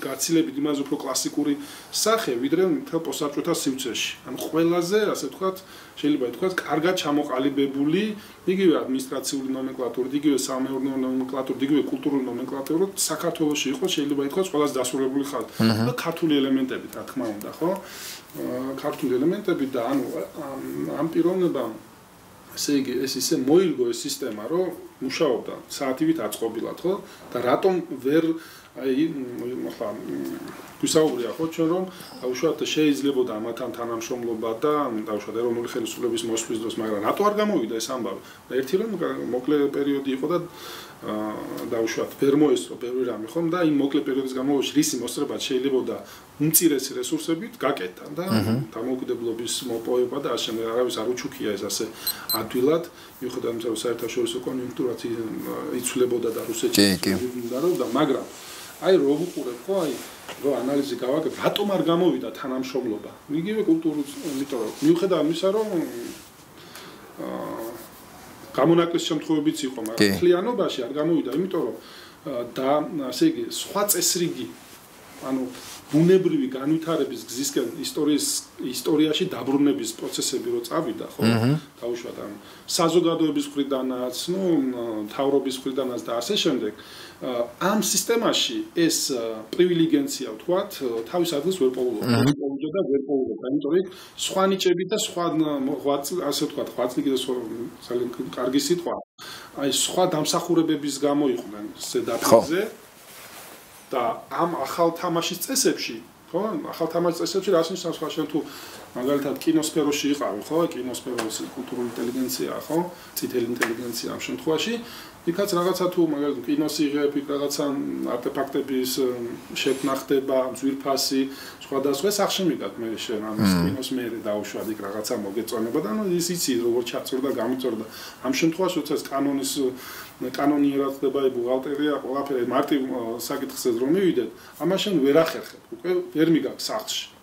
გაცილებით იმას უფრო კლასიკური სახე ვიდრე მთელ პოსტსაბჭოთა სივრცეში. ან ყველაზე, ასე ვთქვათ, შეიძლება ითქვას, კარგად ჩამოყალიბებული იგივე ადმინისტრაციული ნომენკლატურა, იგივე სამეურნეო ნომენკლატურა, იგივე კულტურული ნომენკლატურა საქართველოში იყო, შეიძლება ითქვას, ყველაზე დასრულებული ხალხი. და ქართული ელემენტები, რა თქმა უნდა, ხო? ქართული ელემენტები და ანუ ამ პიროვნებამ ესე იგი ეს ისე მოირგო ეს სისტემა, რომ მუშაობდა საათივით აწყობილად, ხო? და რატომ ვერ აი ახლა გვისაუბრია ხო ჩვენ რომ უშუალოდ შეიძლებოდა ამათან თანამშრომლობა და უშუალოდ ეროვნული ხელისუფლების მოსვლის დროს მაგრამ რატო არ გამოვიდა ეს ამბავი? და ერთი რომ მოკლე პერიოდი იყო და და უშუალოდ ვერ მოესწრო პირველი რამე ხომ? და იმ მოკლე პერიოდის განმავლობაში რისი მოსწრება შეიძლებოდა უმცირესი რესურსებით გაკეთა და დამოუკიდებლობის მოპოვება და ასე შემდეგ არავის არ უჩუქია ეს ასე ადვილად. მიუხედავად იმისა რომ საერთაშორისო კონიუნქტურაც იცვლებოდა და რუსეთში უნდა რომ და მაგრამ აი რო ვუყურებ ხო აი რო ანალიზი გავაკეთე რატომ არ გამოვიდა თანამშრომლობა? იგივე კულტურის იმიტომ რომ მიუხედავად იმისა რომ აა გამონაკლის შემთხვევებიც იყო მაგრამ ქლიანობაში არ გამოვიდა იმიტომ რომ და ასე იგი სხვა წესრიგი ანუ ბუნებრივი განვითარების გზისკენ ისტორიის ისტორიაში დაბრუნების პროცესები რო წავიდა ხო? დაუშვათ ამ საზოგადოების მხრიდანაც ნუ თავრობის მხრიდანაც და ასე შემდეგ ამ სისტემაში ეს პრივილეგენცია ვთქვათ თავის ადგილს ვერ პოულობდა და ვერ პოულობდა იმიტომ რომ სხვა ნიჭები და სხვა ასე ვთქვათ ხვაწლი და სხვა ძალიან კარგი სიტყვა. აი სხვა დამსახურებების გამო იყვნენ ზედაპირზე. და ამ ახალ თამაშის წესებში ხო ახალ თამაშის წესებში რას ნიშნავს ხო შენ თუ მაგალითად კინოსფეროში იყავი ხო კინოსფეროს კულტურული ინტელიგენცია ხო ცითელი ინტელიგენცია ამ შემთხვევაში იქაც რაღაცა თუ მაგალითად კინოს იღებ, იქ რაღაცა არტეფაქტების შექმნა ხდება, ძვირფასი, სხვადასხვა სახში მიგად მე შენ ამ კინოს მე დაუშვად იქ რაღაცა მოგეწონება და ნუ ის იცი როგორ ჩაწორდა, გამიწორდა. ამ შემთხვევაში უცეს კანონის კანონიერად ხდება ი ბუღალტერია, ყველაფერი მარტივ საკითხზე რომ მივიდეთ, ამაშენ ვერ ახერხებ, უკვე ვერ მიგაკ სახში.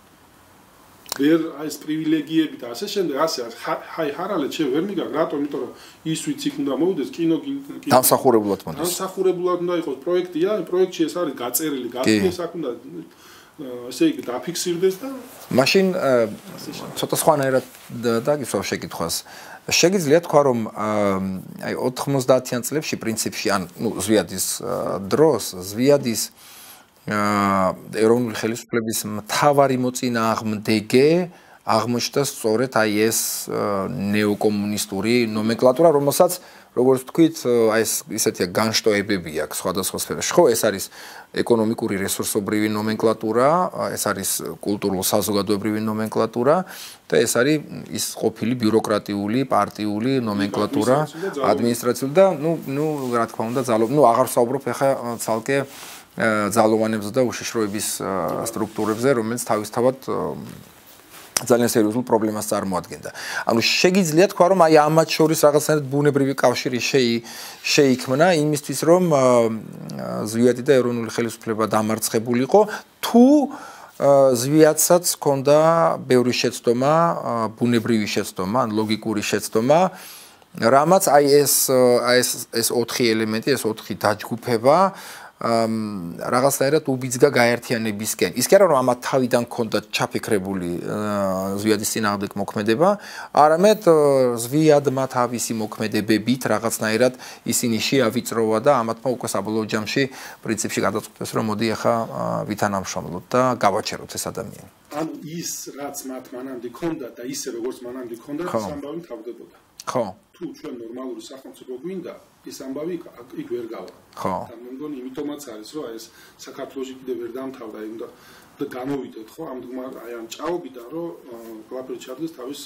ვერ აი ეს პრივილეგიები და ასე შემდეგ ასე ჰაი ჰარალე შე ვერ მიგაგ რატომ იმიტომ რომ ის ვიც იქ უნდა მოვიდეს კინო კინო. დამსახურებულად მოდის. დამსახურებულად უნდა იყოს პროექტია პროექტში ეს არის გაწერილი გაფიქრეს აქ უნდა ასე იგი დაფიქსირდეს და მაშინ ცოტა სხვანაირად დაგიცვავ შეკითხვას. შეგიძლია თქვა რომ აი 90-იან წლებში პრინციპში ან ნუ ზვიადის დროს ზვიადის ეროვნული ხელისუფლების მთავარი მოწინააღმდეგე აღმოჩნდა სწორედ აი ეს ნეოკომუნისტური ნომენკლატურა, რომელსაც როგორც ვთქვით, აი ეს ისეთი განშტოებები აქვს სხვადასხვა სფეროში. ხო, ეს არის ეკონომიკური რესურსობრივი ნომენკლატურა, ეს არის კულტურულ-საზოგადოებრივი ნომენკლატურა და ეს არის ის ყოფილი ბიუროკრატიული, პარტიული ნომენკლატურა, ადმინისტრაციული და ნუ ნუ რა თქმა უნდა, ძალო, ნუ აღარ საუბრობ ახლა ცალკე ძალოვანებზე და უშიშროების სტრუქტურებზე, რომელიც თავისთავად ძალიან სერიოზულ პრობლემას წარმოადგენდა. ანუ შეგიძლია თქვა რომ აი ამათ შორის რაღაცნაირად ბუნებრივი კავშირი შეი შეიქმნა იმისთვის რომ ზვიადი და ეროვნული ხელისუფლება დამარცხებულიყო თუ ზვიადსაც ჰქონდა ბევრი შეცდომა, ბუნებრივი შეცდომა, ან ლოგიკური შეცდომა, რამაც აი ეს აი ეს ეს 4 ელემენტი, ეს 4 დაჯგუფება რაღაცნაირად უბიძგა გაერთიანებისკენ. ის კი არა რომ ამათ თავიდან ქონდა ჩაფიქრებული ზვიადის წინააღმდეგ მოქმედება, არამედ ზვიადმა თავისი მოქმედებებით რაღაცნაირად ისინი შეავიწროვა და ამათმა უკვე საბოლოო ჯამში პრინციპში გადაწყვეტეს რომ მოდი ახლა ვითანამშრომლოთ და გავაჩეროთ ეს ადამიანი. ანუ ის რაც მათ მანამდე ქონდა და ისე როგორც მანამდე ქონდა, სამბავი თავდებოდა. ხო. თუ ჩვენ ნორმალური სახელმწიფო გვინდა, ის ამბავი იქ ვერ გავა. ხო. და მე მგონი იმიტომაც არის, რომ ეს საქართველოსი კიდე ვერ დამთავრდა, იმ და გამოვიდეთ, ხო, ამ აი ამ ჭაობიდან, რომ ყველაფერი ჩარდეს თავის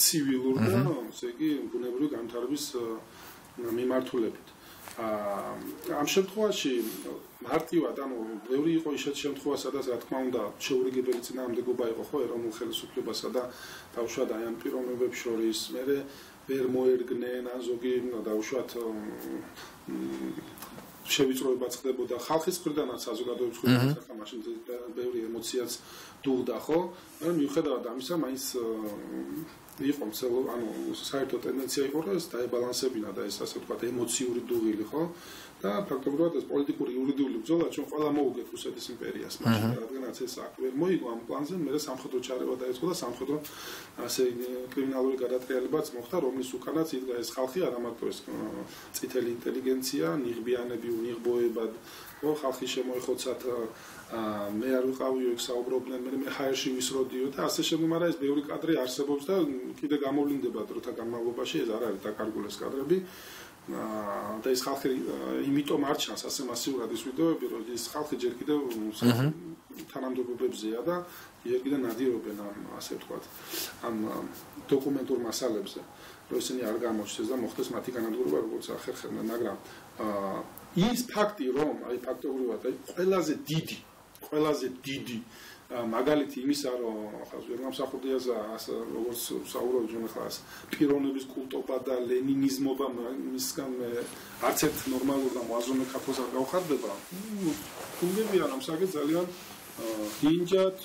ცივილურ და ესე იგი ბუნებრივი განვითარების მიმართულებით. აა ამ შემთხვევაში მარტივად, ანუ ბევრი იყო ისეთ შემთხვევა, სადაც რა თქმა უნდა, შეურიგებელი წინააღმდეგობა იყო ხო ეროვნულ ხელისუფლებასა და თავშად აი ამ პიროვნებებს შორის, მე ვერ მოერგნენ ან ზოგი დაუშვათ შევიწროება წდებოდა ხალხის მხრიდანაც საზოგადოების მხრიდანაც ახლა მაშინ ბევრი ემოციაც დუღდა ხო? მაგრამ მიუხედავად ამისა მაინც იყო მსელო ანუ საერთო ტენდენცია იყო რომ ეს დაებალანსებინა და ეს ასე ვთქვათ ემოციური დუღილი ხო? და ფაქტობრივად ეს პოლიტიკური იურიდიული ბრძოლა ჩვენ ყველა მოუგეთ რუსეთის იმპერიას მაშინ რადგანაც ეს აქ ვერ მოიგო ამ პლანზე მე სამხედრო ჩარევა დაიწყო და სამხედრო ასე კრიმინალური გადატრიალებაც მოხდა რომლის უკანაც იდგა ეს ხალხი არა მარტო ეს წითელი ინტელიგენცია ნიღბიანები უნიღბოებად ხო ხალხი შემოიხოცათ მე არ ვიყავი იქ საუბრობდნენ მე მე ჰაერში ვისროდიო და ასე შემდეგ მაგრამ ეს ბევრი კადრი არსებობს და კიდე გამოვლინდება დროთა განმავლობაში ეს არ არის დაკარგულეს კადრები. და ეს ხალხი იმიტომ არ ჩანს ასე მასიურად ის ვიდეოები რომ ეს ხალხი ჯერ კიდევ თანამდებობებზეა და ჯერ კიდევ ნადირობენ ამ ასე ვთქვათ ამ დოკუმენტურ მასალებზე რომ ისინი არ გამოჩნდეს და მოხდეს მათი განადგურება როგორც ახერხებდა მაგრამ ის ფაქტი რომ აი ფაქტობრივად აი ყველაზე დიდი ყველაზე დიდი მაგალითი იმისა რომ ახლა ზურნამ საფუძიაზე ასე როგორც საუბრობ ჩვენ ახლა პიროვნების კულტობა და ლენინიზმობა მისგან არც ერთ ნორმალურ და მოაზროვნე ქართულს არ გავხარდება. თუნდები ამ საკითხი ძალიან ინჯად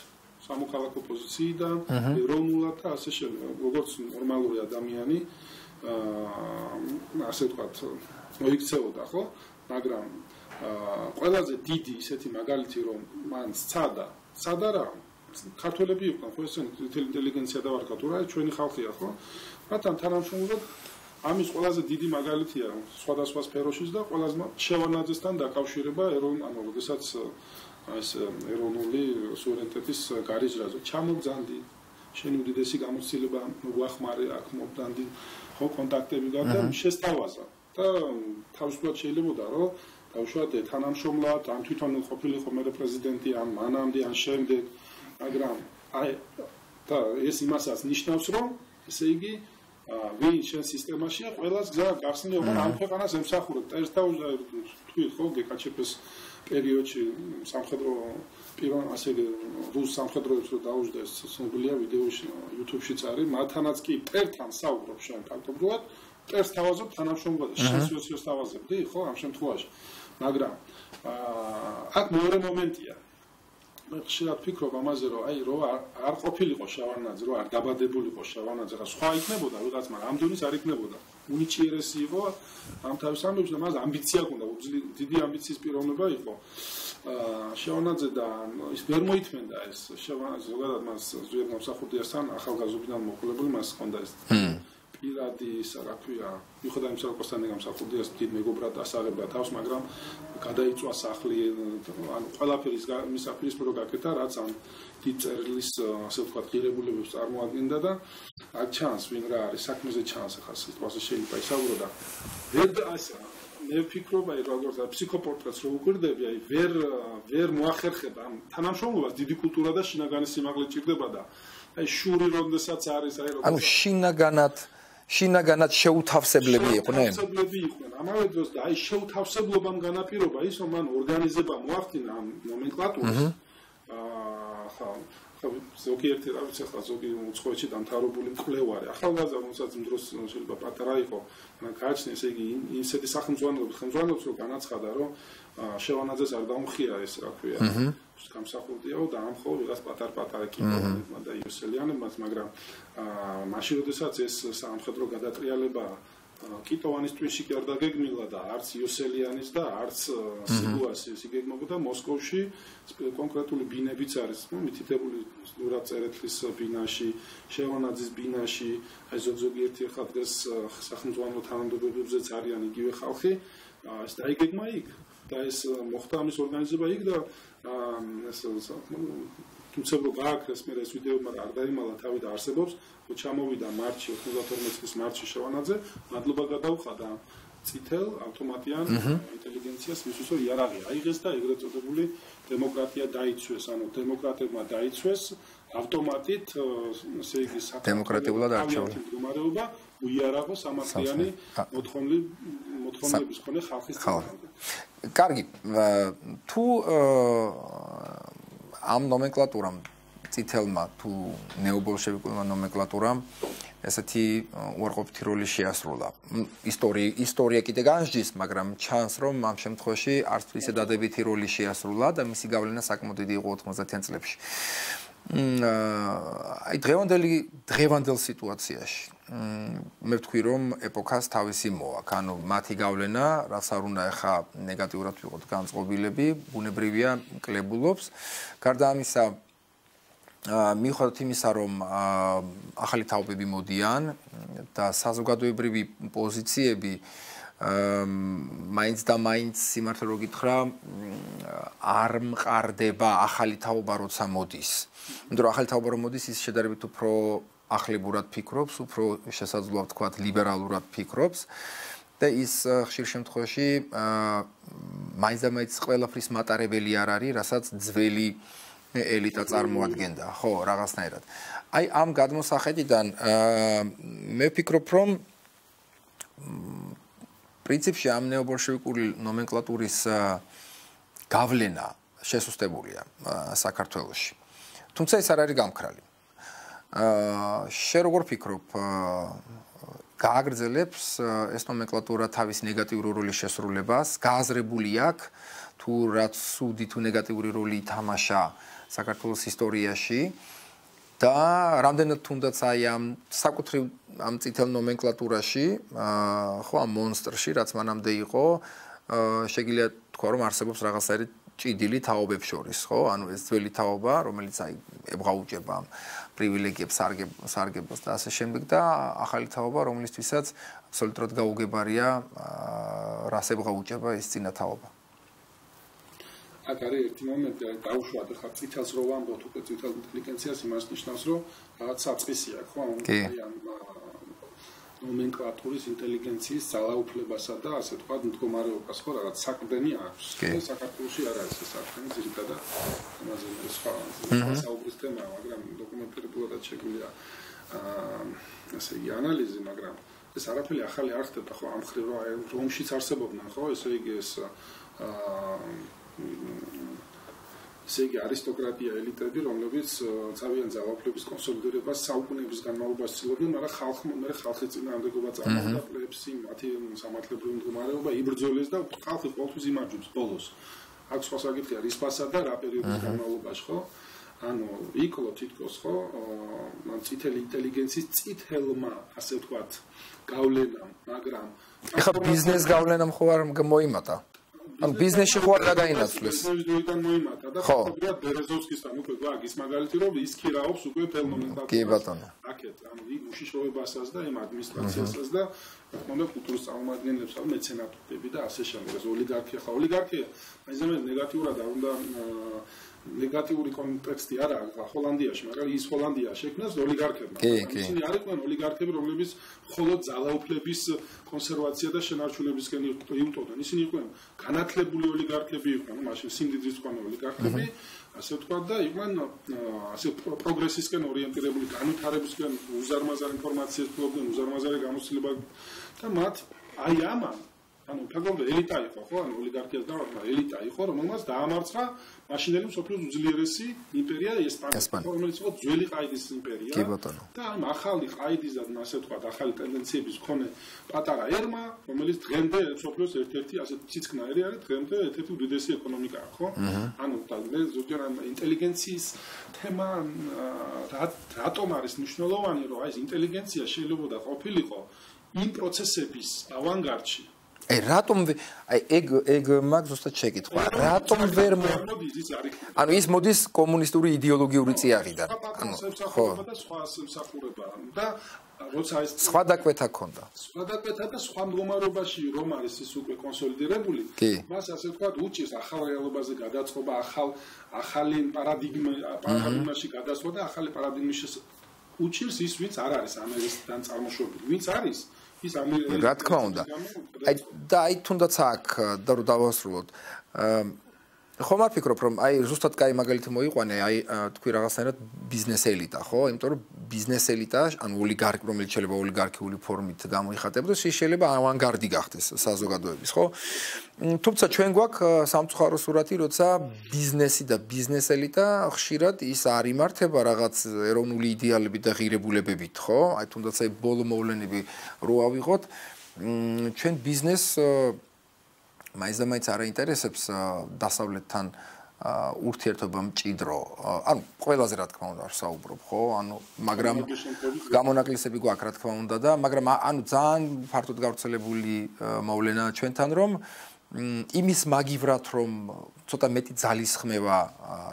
სამოქალაქო პოზიციიდან ეროვნულად და ასე შემდეგ. როგორც ნორმალური ადამიანი აა ასე ვთქვათ მოიქცეოდა ხო მაგრამ ყველაზე დიდი ისეთი მაგალითი რომ მან სცადა სადა რა? ქართველები იყვნენ ხო ეს ინტელიგენცია და ვარკატურა ჩვენი ხალხია ხო? მაგრამ თანამშრომლობ ამის ყველაზე დიდი მაგალითია სხვადასხვა სფეროშიც და ყველაზე შევანაძესთან დაკავშირება ეროვნ ანუ როდესაც ეს ეროვნული სუვერენიტეტის გარიჟრაზე ჩამოგზანდი შენი უდიდესი გამოცდილება მოგვახმარე აქ მომდანდი ხო კონტაქტები გადა შესთავაზა და თავისუფლად შეიძლება რომ თავშოთ თანამშრომლად ან თვითონ ყოფილიყო მე პრეზიდენტი ან მანამდე ან შემდეგ მაგრამ აი და ეს იმასაც ნიშნავს რომ ესე იგი ვინ შენ სისტემაშია ყველას გზა გახსნილობა ამ ქვეყანას ემსახურებ ერთ თავში თუ ხო გეკაჩეპეს პერიოდში სამხედრო პირონ ასე რუს სამხედროებს რო დაუждდეს ცნობილია ვიდეოში YouTube-შიც არის მათანაც კი პერთან საუბრობ შენ ფაქტობრივად პერს თავაზობ თანამშრომლად შენ სიოციოს თავაზებდი ხო ამ შემთხვევაში. მაგრამ აა აქ მეორე მომენტია. მე ხშირად ფიქრობ ამაზე რომ აი რო არ ყოფილიყო შავანაძე რო არ დაბადებულიყო შავანაძე რა სხვა იქნებოდა ვიღაც მაგრამ ამდენის არ იქნებოდა. უნიჭიერესი იყო ამ თავის ამბებს და მას ამბიცია ჰქონდა დიდი ამბიციის პიროვნება იყო აა შავანაძე და ის ვერ მოითმენდა ეს შავანაძე ზოგადად მას ზოგადად მოსახურდიასთან ახალგაზრდობიდან მოყოლებული მას ჰქონდა ეს პირადი ისა რა ქვია მიხედა იმ საკოსტანი გამსახურდიას დიდ მეგობრად ასაღებდა თავს მაგრამ გადაიწვა სახლი ანუ ყველაფერი მის აფრისფრო გაკეთა რაც ამ დიდ წერლის ასე ვთქვათ ღირებულებებს წარმოადგენდა და აქ ჩანს ვინ რა არის საქმეზე ჩანს ახლა სიტყვაზე შეიძლება ისაუბრო და ვერ ასე მე ვფიქრობ აი როგორც ფსიქოპორტრეტს რო უყურდები აი ვერ ვერ მოახერხება ამ თანამშრომლობას დიდი კულტურა და შინაგანი სიმაღლე ჭირდება და აი შური როდესაც არის აი ანუ შინაგანად შინაგანად შეუთავსებლები იყვნენ? შეუთავსებლები იყვნენ. ამავე დროს და აი შეუთავსებლობამ განაპირობა ის, რომ მან ორგანიზება მოახდინა ამ ნომენკლატურას. აა ხა ზოგიერთი რა ვიცი ახლა ზოგი უცხოეთში დამთავრებული მკვლევარი ახალგაზრდა რომელსაც დროს შეიძლება პატარა იყო გააჩნია ესე იგი ისეთი სახელმძღვანელოები ხელმძღვანელობს რომ განაცხადა რომ შევანაძეს არ დაუმხია ეს რა ქვია. გამსახურდიაო და ამ ხო ვიღაც პატარ-პატარა კიბერნეტმა და იოსელიანებმაც მაგრამ მაშინ როდესაც ეს სამხედრო გადატრიალება კიტოვანის ტვინში კი არ დაგეგმილა და არც იოსელიანის და არც სიგუასის იგეგმებოდა მოსკოვში კონკრეტული ბინებიც არის ნუ მითითებული ნურა წერეთლის ბინაში შევანაძის ბინაში აი ზოგიერთი ხა დღეს სახელმწიფო თანამდებობებზეც არიან იგივე ხალხი ეს დაიგეგმა იქ და ეს მოხდა ამის ორგანიზება იქ და ესე თუმცა რო გააკრეს მე ეს ვიდეო მაგრამ არ დაიმალა თავი და არსებობს რო ჩამოვიდა მარტში 92 წლის მარტში შევანაძე მადლობა გადაუხადა ციტელ ავტომატიან ინტელიგენციას მისთვის რომ იარაღი აიღეს და ეგრეთ წოდებული დემოკრატია დაიცვეს ანუ დემოკრატებმა დაიცვეს ავტომატით ესე იგი დემოკრატიულად არჩეული. მდგომარეობა უიარაღო სამართლიანი მოთხოვნილი მოთხოვნების მქონე ხალხის წინააღმდეგ კარგი თუ ამ ნომენკლატურამ ცითელმა თუ ნეობოლშევიკულმა ნომენკლატურამ ესეთი უარყოფითი როლი შეასრულა. ისტორია ისტორია კიდე განსჯის, მაგრამ ჩანს რომ ამ შემთხვევაში არც ისე დადებითი როლი შეასრულა და მისი გავლენა საკმაოდ დიდი იყო 90-იან წლებში. აი დღევანდელი დღევანდელ სიტუაციაში მე ვთქვი რომ ეპოქას თავისი მოაქვს ანუ მათი გავლენა რაც არ უნდა ახლა ნეგატიურად ვიყოთ განწყობილები ბუნებრივია კლებულობს გარდა ამისა მიხვდეთ იმისა რომ ახალი თაობები მოდიან და საზოგადოებრივი პოზიციები მაინც და მაინც სიმართლე რო გითხრა არ მყარდება ახალი თაობა როცა მოდის. იმიტომ რომ ახალი თაობა რო მოდის ის შედარებით უფრო ახლებურად ფიქრობს, უფრო შესაძლოა ვთქვა ლიბერალურად ფიქრობს და ის ხშირ შემთხვევაში მაინც და მაინც ყველაფრის მატარებელი არ არის, რასაც ძველი ელიტა წარმოადგენდა, ხო, რაღაცნაირად. აი ამ გადმოსახედიდან მე ვფიქრობ, რომ პრინციპში ამ ნეობოლშევიკური ნომენკლატურის გავლენა შესუსტებულია საქართველოში. თუმცა ეს არ არის გამქრალი. აა შე როგორ ფიქრობ გააგრძელებს ეს ნომენკლატურა თავის ნეგატიური როლის შესრულებას, გააზრებული აქვს თუ რაც სუდი თუ ნეგატიური როლი ითამაშა საქართველოს ისტორიაში? და რამდენად თუნდაც აი ამ საკუთრივ ამ წითელ ნომენკლატურაში, აა ხო ამ მონსტრში, რაც მანამდე იყო, აა შეგიძლია თქვა რომ არსებობს რაღაცაერი ჭიდილი თაობებს შორის, ხო? ანუ ეს ძველი თაობა, რომელიც აი ებღაუჭება პრივილეგიებს, სარგებას და ასე შემდეგ და ახალი თაობა, რომლისთვისაც აბსოლუტურად გაუგებარია აა რას ებღაუჭება ეს წინა თაობა. აქ არის ერთი მომენტი, აი დაუშვათ ახლა ციტელს რო ვამბობთ უკვე ციტელ ინტელიგენციას იმას ნიშნავს, რომ რაღაც საწყისია, ხო? აი ამ ნომენკლატურის ინტელიგენციის ძალაუფლებასა და ასე თქვა მდგომარეობას, ხო, რაღაც საკვდენი აქვს. საქართველოსი არ არის ეს საკვდენი, ზირიკადა ამაზე სხვა საუბრის თემაა, მაგრამ დოკუმენტირებულად შეგვიძლია აა ასე იგი ანალიზი, მაგრამ ეს არაფერი ახალი არ ხდება, ხო, ამ ხრივ რომ რომშიც არსებობდნენ, ხო, ესე იგი ეს აა ესე იგი არისტოკრატია ელიტები, რომლებიც ცავიან ძალაუფლების კონსოლიდირებას საუკუნეების განმავლობაში ცდილობდნენ, მაგრამ ხალხმა მე ხალხის წინააღმდეგობა წარმოადგენდა პლეფსი, მათი სამართლებრივი მდგომარეობა იბრძოლეს და ხალხი ყოველთვის იმარჯვებს ბოლოს. აქ სხვა საკითხია რისფასა და რა პერიოდის განმავლობაში, ხო? ანუ იკლო თითქოს ხო, მან წითელი ინტელიგენციის წითელმა, ასე ვთქვათ, გავლენა, მაგრამ ეხა ბიზნეს გავლენამ ხო არ მოიმატა? ან ბიზნესში ხო არ გადაინაცვლეს ბიზნესიდან მოიმატა და ხო. ბერეზოვსკისთან უკვე გააგის მაგალითი რომ ის ქირაობს უკვე თელ მომენტად კი ბატონო. აკეთ ანუ ის უშიშროებასაც და იმ ადმინისტრაციასაც და თქონდა კულტურის წარმომადგენლებს ან მეცენატები და ასე შემდეგ. ეს ოლიგარქია ხა ოლიგარქია. მაინც ნეგატიურად არ უნდა ნეგატიური კონტექსტი არა ჰოლანდიაში, მაგრამ ის ჰოლანდია შექმნას ოლიგარქებმა. ისინი არ იყვნენ ოლიგარქები, რომლებიც მხოლოდ ძალაუფლების კონსერვაცია და შენარჩუნებისკენ იუტოვდნენ. ისინი იყვნენ განათლებული ოლიგარქები იყვნენ, მაშინ სიმდიდრის მქონე ოლიგარქები, ასე ვთქვათ და იყვნენ ასე პროგრესისკენ ორიენტირებული განვითარებისკენ უზარმაზარ ინფორმაციას ფლობდნენ, უზარმაზარი გამოცდილება და მათ აი ამან ანუ ფაგონდა ელიტა იყო ხო? ანუ ოლიგარქიას დავა ელიტა იყო რომელმაც დაამარცხა მაშინელი მსოფლიოს უძლიერესი იმპერია ესპანეთი. რომელიც იყო ძველი ყაიდის იმპერია. და ამ ახალი ყაიდის და ასე თქვა ახალი ტენდენციების მქონე პატარა ერმა რომელიც დღემდე მსოფლიოს ერთ-ერთი ასე ციცკნაერი არის დღემდე ერთ-ერთი უდიდესი ეკონომიკაა ხო? ანუ და ზოგჯერ ამ ინტელიგენციის თემა რატომ არის მნიშვნელოვანი რომ აი ეს ინტელიგენცია შეიძლება ყოფილიყო იმ პროცესების ავანგარდში აი რატომ აი ეგ ეგ მაგ ზუსტად შეკითხვა. რატომ ვერ ანუ ის მოდის კომუნისტური იდეოლოგიური წიაღიდან. ანუ ხო. და სხვა სამსახურება და როცა ეს სხვა დაკვეთა ქონდა სხვა დაკვეთა და სხვა მდგომარეობაში რომ არის ის უკვე კონსოლიდირებული მას ასე ვთქვა უჭირს ახალ რეალობაზე გადაწყობა ახალ ახალი პარადიგმა პარადიგმაში გადასვლა და ახალი პარადიგმის უჭირს ის ვინც არ არის ამერიკიდან წარმოშობილი ვინც არის ის რა თქმა უნდა. აი და აი თუნდაც აქ და რო დავასრულოთ ხომ არ ფიქრობ რომ აი ზუსტად კაი მაგალითი მოიყვანე აი თქვი რაღაცნაირად ბიზნეს ელიტა ხო? იმიტომ რომ ბიზნეს ელიტა ან ოლიგარქი რომელიც შეიძლება ოლიგარქიული ფორმით გამოიხატებოდეს ის შეიძლება ავანგარდი გახდეს საზოგადოების ხო? თუმცა ჩვენ გვაქვს სამწუხარო სურათი როცა ბიზნესი და ბიზნეს ელიტა ხშირად ის არ იმართება რაღაც ეროვნული იდეალებით და ღირებულებებით ხო? აი თუნდაც აი ბოლო მოვლენები რო ავიღოთ ჩვენ ბიზნესს მაინც და მაინც არ აინტერესებს დასავლეთთან ურთიერთობა მჭიდრო. ანუ ყველაზე რა თქმა უნდა საუბრობ, ხო? ანუ მაგრამ გამონაკლისები გვაქვს რა თქმა უნდა და მაგრამ ანუ ძალიან ფართოდ გავრცელებული მოვლენა ჩვენთან რომ იმის მაგივრად რომ ცოტა მეტი ძალის ხმევა,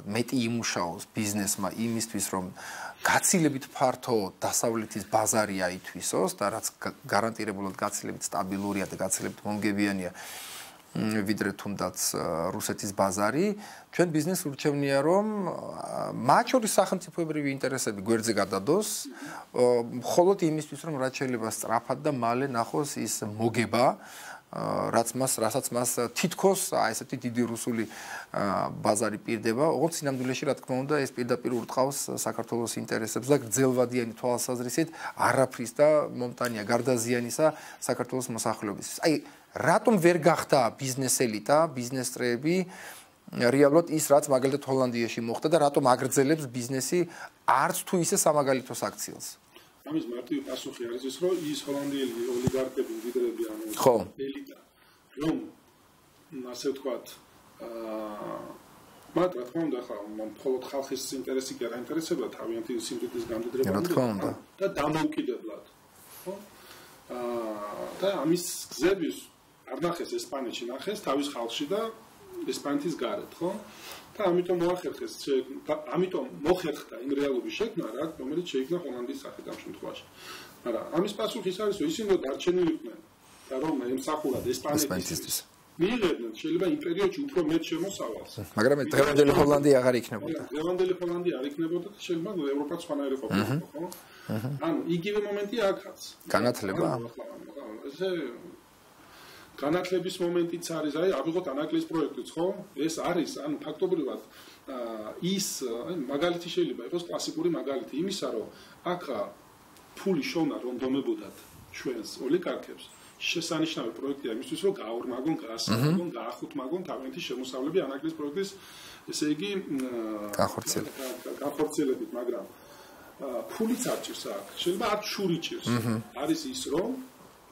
მეტი იმუშაოს ბიზნესმა იმისთვის რომ გაცილებით ფართო დასავლეთის ბაზარი აითვისოს და რაც გარანტირებულად გაცილებით სტაბილურია და გაცილებით მომგებიანია ვიდრე თუნდაც რუსეთის ბაზარი, ჩვენ ბიზნეს ურჩევნია რომ მათ შორის სახელმწიფოებრივი ინტერესები გვერდზე გადადოს, მხოლოდ იმისთვის რომ რაც შეიძლება სწრაფად და მალე ნახოს ის მოგება რაც მას რასაც მას თითქოს აი ესეთი დიდი რუსული ბაზარი პირდება, ოღონდ სინამდვილეში რა თქმა უნდა ეს პირდაპირ ურტყავს საქართველოს ინტერესებს და გრძელვადიანი თვალსაზრისით არაფრის და მომტანია გარდაზიანისა საქართველოს მოსახლეობის. აი რატომ ვერ გახდა ბიზნეს ელიტა, ბიზნესტრები რეალურად ის რაც მაგალითად ჰოლანდიაში მოხდა და რატომ აგრძელებს ბიზნესი არც თუ ისე სამაგალითო საქციელს? ამის მარტივი პასუხი არის ის, რომ ის ჰოლანდიელი ოლიგარქები ვიდრები ანუ ხო. ელიტა რომ ასე ვთქვათ აა მათ რა თქმა უნდა ხა მხოლოდ ხალხის ინტერესი კი არ აინტერესებდა თავიანთი სიმდიდრის გამდიდრება და დამოუკიდებლად ხო? აა და ამის გზების არ ნახეს ესპანეთში ნახეს თავის ხალხში და ესპანეთის გარეთ ხო? და ამიტომ მოახერხეს ამიტომ მოხერხდა იმ რეალობის შექმნა რა რომელიც შეიქმნა ჰოლანდიის სახით ამ შემთხვევაში. მაგრამ ამის პასუხი ის არის რომ ისინი დარჩენილიყვნენ და რომ ემსახურა ესპანეთისთვის მიიღებდნენ შეიძლება იმ პერიოდში უფრო მეტ შემოსავალს. მაგრამ დღევანდელი ჰოლანდია აღარ იქნებოდა. დღევანდელი ჰოლანდია არ იქნებოდა და შეიძლება ევროპა სხვანაირი ყოფილიყო ხო? ანუ იგივე მომენტი აქაც. განათლება. ესე განათლების მომენტიც არის, აი, ავიღოთ ანაკლის პროექტიც, ხო? ეს არის, ანუ ფაქტობრივად ის, აი, მაგალითი შეიძლება იყოს კლასიკური მაგალითი იმისა, რომ აქ ფული შოვნა რომ დომებოდათ ჩვენს ოლიგარქებს. შესანიშნავი პროექტია იმისთვის, რომ გაორმაგონ, გაასწავლონ, გაახუთმაგონ თავიანთი შემოსავლები ანაკლის პროექტის, ესე იგი, განხორციელებით, მაგრამ ფულიც არჩევს აქ. შეიძლება არ შური ჭირს. არის ის, რომ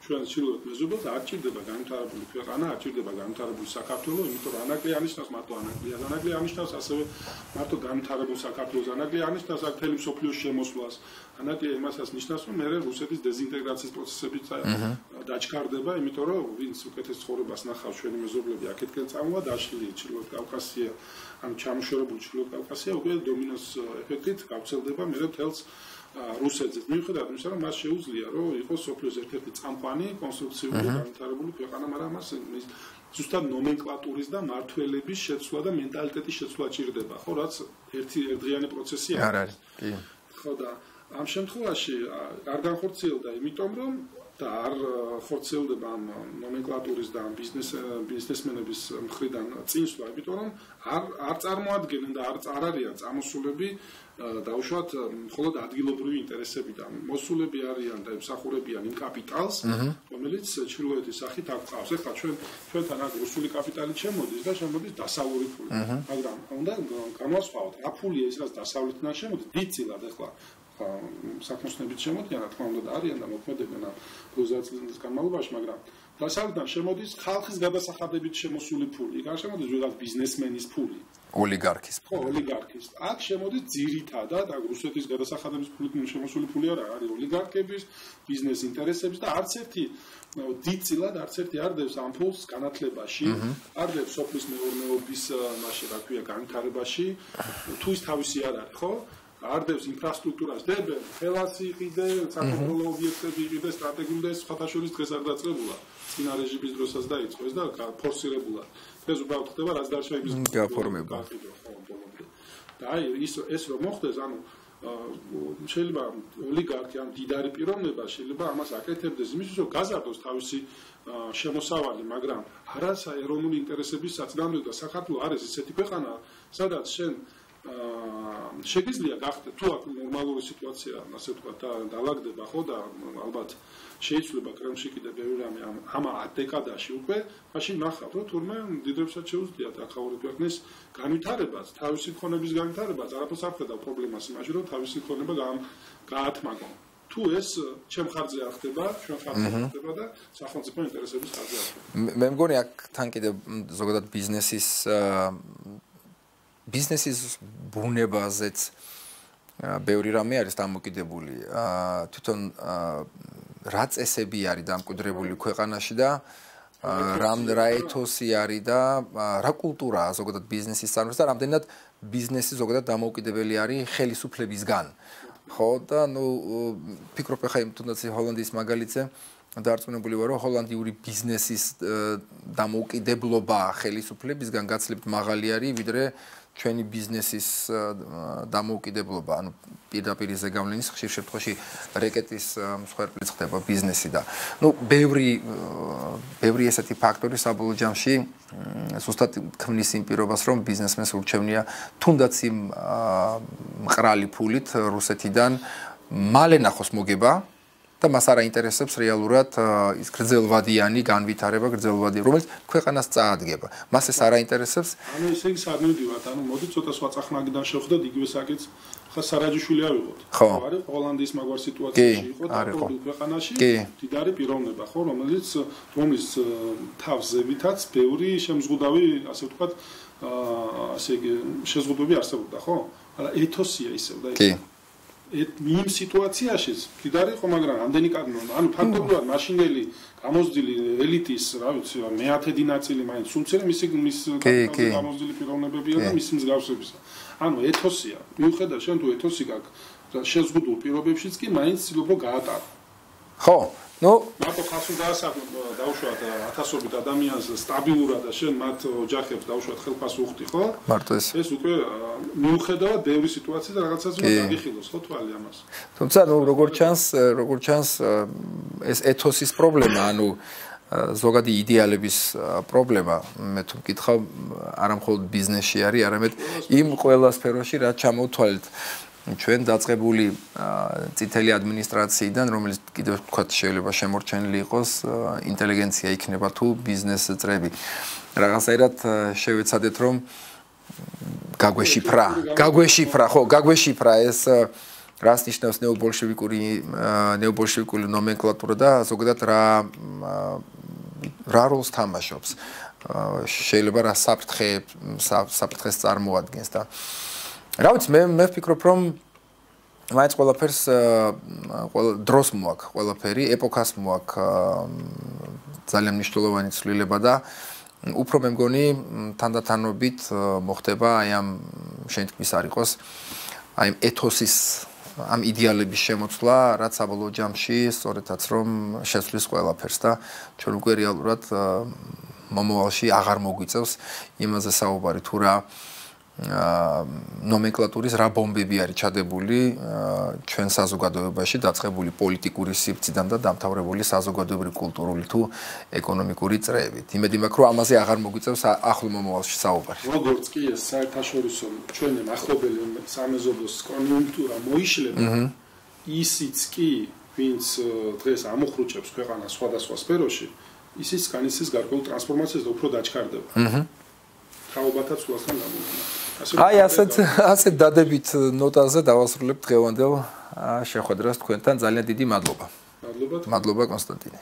ჩვენ შეიძლება მეზობელს არ ჭირდება განვითარებული ქვეყანა, არ ჭირდება განვითარებული საქართველოს, იმიტომ რომ ანაკლი ანიშნავს მარტო ანაკლი, ანაკლი ანიშნავს ასევე მარტო განვითარებულ საქართველოს, ანაკლი ანიშნავს აქ თელი სოფლიოს შემოსვლას. ანაკლი იმასაც ნიშნავს, რომ მეორე რუსეთის დეზინტეგრაციის პროცესები დაჩქარდება, იმიტომ რომ ვინც უკეთეს ცხოვრებას ნახავს ჩვენი მეზობლები აქეთკენ წამოვა დაშლილი ჩრდილოეთ კავკასია, ან ჩამოშორებული ჩრდილოეთ კავკასია უკვე დომინოს ეფექტით გავრცელდება მეორე თელს რუსეთზე. მიუხედავად იმისა რომ მას შეუძლია რომ იყოს სოფლის ერთ-ერთი წამყვანი კონსტრუქციული განვითარებული ქვეყანა მაგრამ მას ზუსტად ნომენკლატურის და მართველების შეცვლა და მენტალიტეტის შეცვლა ჭირდება ხო რაც ერთი ერთდღიანი პროცესია არ არის კი. ხო და ამ შემთხვევაში არ განხორციელდა იმიტომ რომ და არ ხორციელდება ამ ნომენკლატურის და ამ ბიზნეს ბიზნესმენების მხრიდან წინსვლა, იმიტომ რომ არ არ წარმოადგენენ და არ არ არიან წამოსულები დაუშვათ მხოლოდ ადგილობრივი ინტერესებიდან. მოსულები არიან და ემსახურებიან იმ კაპიტალს, რომელიც ჩრდილოეთის სახით აღწევს. ეხლა ჩვენ ჩვენთან აქ რუსული კაპიტალი შემოდის და შემოდის დასავლური ფული. მაგრამ უნდა განვასხვაოთ, რა ფულია ის რაც დასავლეთიდან შემოდის, დიდწილად ეხლა საქმოსნებით შემოდიან, რა თქმა უნდა და არიან და მოქმედებენ ამ პროზაციის განმავლობაში, მაგრამ დასავლეთიდან შემოდის ხალხის გადასახადებით შემოსული ფული. იქ არ შემოდის ვიღაც ბიზნესმენის ფული. ოლიგარქის ფული. ხო, ოლიგარქის. აქ შემოდის ძირითადად აქ რუსეთის გადასახადების ფულით შემოსული ფული არა, არის ოლიგარქების ბიზნეს ინტერესების და არც ერთი დიდწილად არც ერთი არ დევს ამ ფულს განათლებაში, არ დევს სოფლის მეურნეობის, მაშინ რა ქვია, განვითარებაში. თუ ის თავისი არ არის, ხო? არდებს ინფრასტრუქტურას დებენ, ხელასი იყიდე, საკონტროლო ობიექტები იყიდე, სტრატეგიული სხვათაშორის დღეს არ დაწყებულა. წინა რეჟიმის დროსაც დაიწყო ეს და ფორსირებულა. ეს უბრალოდ ხდება, რაც დარჩა იმის გაფორმება. და აი ის ეს რომ მოხდეს, ანუ შეიძლება ოლიგარქი ამ დიდარი პიროვნება შეიძლება ამას აკეთებდეს იმისთვის რომ გაზარდოს თავისი შემოსავალი, მაგრამ არასა ეროვნული ინტერესების საწინააღმდეგო და საქართველოს არის ესეთი ქვეყანა, სადაც შენ შეგიძლია გახდეთ თუ აქ ნორმალური სიტუაცია, ასე ვთქვა და დაალაგდება ხო და ალბათ შეიძლება კრემში კიდე ბევრი რამე ამ ამ დეკადაში უკვე მაშინ ნახავთ რომ თურმე დიდებსაც შეუძლიათ ახაური ქვეყნის განვითარებას, თავისი ქონების განვითარებას, არაფერს არ ხედავ პრობლემას იმაში რომ თავისი ქონება გაათმაგო. თუ ეს ჩემ ხარჯზე არ ხდება, ჩვენ ხარჯზე ხდება და სახელმწიფო ინტერესების ხარჯზე არ ხდება. მე მგონი აქ თან კიდე ზოგადად ბიზნესის ბიზნესის ბუნებაზეც ბევრი რამე არის დამოკიდებული. აა თვითონ რა წესები არის დამკვიდრებული ქვეყანაში და რამ რა ეთოსი არის და რა კულტურაა ზოგადად ბიზნესის წარმოება და რამდენად ბიზნესი ზოგადად დამოუკიდებელი არის ხელისუფლებისგან. ხო და ნუ ფიქრობ ხა იმ თუნდაც ჰოლანდიის მაგალითზე დარწმუნებული ვარ რომ ჰოლანდიური ბიზნესის დამოუკიდებლობა ხელისუფლებისგან გაცლებთ მაღალი არის ვიდრე ჩვენი ბიზნესის დამოუკიდებლობა, ანუ პირდაპირ ზეგავლენის ხშირ შემთხვევაში რეკეტის მსხვერპლიც ხდება ბიზნესი და ну ბევრი ბევრი ესეთი ფაქტორი საბოლოო ჯამში ზუსტად ქმნის იმ პირობას, რომ ბიზნესმენს ურჩევნია თუნდაც იმ მყრალი ფულით რუსეთიდან მალე ნახოს მოგება და მას არ აინტერესებს რეალურად ის გრძელვადიანი განვითარება, გრძელვადი, რომელიც ქვეყანას წაადგება. მას ეს არ აინტერესებს. ანუ ესე იგი სამედივად, ანუ მოდი ცოტა სხვა წახნაგიდან შევხვდეთ იგივე საკითხს. ხა სარაჯიშვილი ავიღოთ. ხო, არის ჰოლანდიის მაგარ სიტუაციაში იყო და პროდუქტ ქვეყანაში დიდარი პიროვნება, ხო, რომელიც რომლის თავზევითაც ბევრი შემზღუდავი, ასე ვთქვათ, აა ასე იგი შეზღუდვები არსებობდა, ხო? არა ეთოსია ისევ და კი იმ სიტუაციაში კიდარი ხო მაგრამ ამდენი კანონი ანუ ფაქტობრივად მაშინელი გამოზდილი ელიტის რა ვიცი მეათედი ნაწილი მაინც სულცერე მისი მის გამოზდილი პიროვნებებია და მისი მსგავსებისა. ანუ ეთოსია. მიუხედავად შენ თუ ეთოსი გაქვს შეზღუდულ პირობებშიც კი მაინც ცდილობ რომ გაატარო ხო ну მარტო ხასუ დაასახო დაუშვათ ათასობით ადამიანს სტაბილურად და შენ მათ ოჯახებს დაუშვათ ხელფას უხდი ხო მარტო ეს ეს უკვე მიუხედავად ბევრი სიტუაცია და რაღაცას უნდა დაგიხილოს ხო თვალი ამას თუმცა ну როგორ ჩანს როგორ ჩანს ეს ეთოსის პრობლემა ანუ ზოგადი იდეალების პრობლემა მე თუ მკითხავ არა მხოლოდ ბიზნესში არის არამედ იმ ყველა სფეროში რაც ჩამოთვალეთ ჩვენ დაწყებული წითელი ადმინისტრაციიდან, რომელიც კიდევ თქვა შეიძლება შემორჩენილი იყოს, ინტელიგენცია იქნება თუ ბიზნეს წრები. რაღაცაირად შევეცადეთ, რომ გაგვეშიფრა, გაგვეშიფრა, ხო, გაგვეშიფრა ეს რას ნიშნავს ნეობოლშევიკური ნეობოლშევიკური ნომენკლატურა და ზოგადად რა რა როლს თამაშობს. შეიძლება რა საფრთხე საფრთხეს წარმოადგენს და რა ვიცი მე მე ვფიქრობ რომ მაინც ყველაფერს ყველა დროს მოაქვს ყველაფერი ეპოქას მოაქვს ძალიან მნიშვნელოვანი ცვლილება და უფრო მე მგონი თანდათანობით მოხდება აი ამ შენ თქვის არ იყოს აი ეთოსის ამ იდეალების შემოცვლა, რაც საბოლოო ჯამში სწორედაც რომ შეცვლის ყველაფერს და ჩვენ უკვე რეალურად მომავალში აღარ მოგვიწევს იმაზე საუბარი თუ რა ნომენკლატურის რა ბომბები არის ჩადებული ჩვენ საზოგადოებაში დაწყებული პოლიტიკური სივრციდან და დამთავრებული საზოგადოებრივი კულტურული თუ ეკონომიკური წრეებით. იმედი მაქვს რომ ამაზე აღარ მოგვიწევს ახლო მომავალში საუბარი. როგორც კი ეს საერთაშორისო ჩვენი მახლობელი სამეზობლოს კონიუნქტურა მოიშლება, ისიც კი ვინც დღეს ამოხრუჭებს ქვეყანას სხვადასხვა სფეროში, ისიც განიცდის გარკვეულ ტრანსფორმაციას და უფრო დაჩქარდება. აჰა. თაობათა ცვლასთან გამომდინარე. აი ასეთ ასეთ დადებით ნოტაზე დავასრულებ დღევანდელ შეხვედრას თქვენთან ძალიან დიდი მადლობა. მადლობა. მადლობა კონსტანტინე.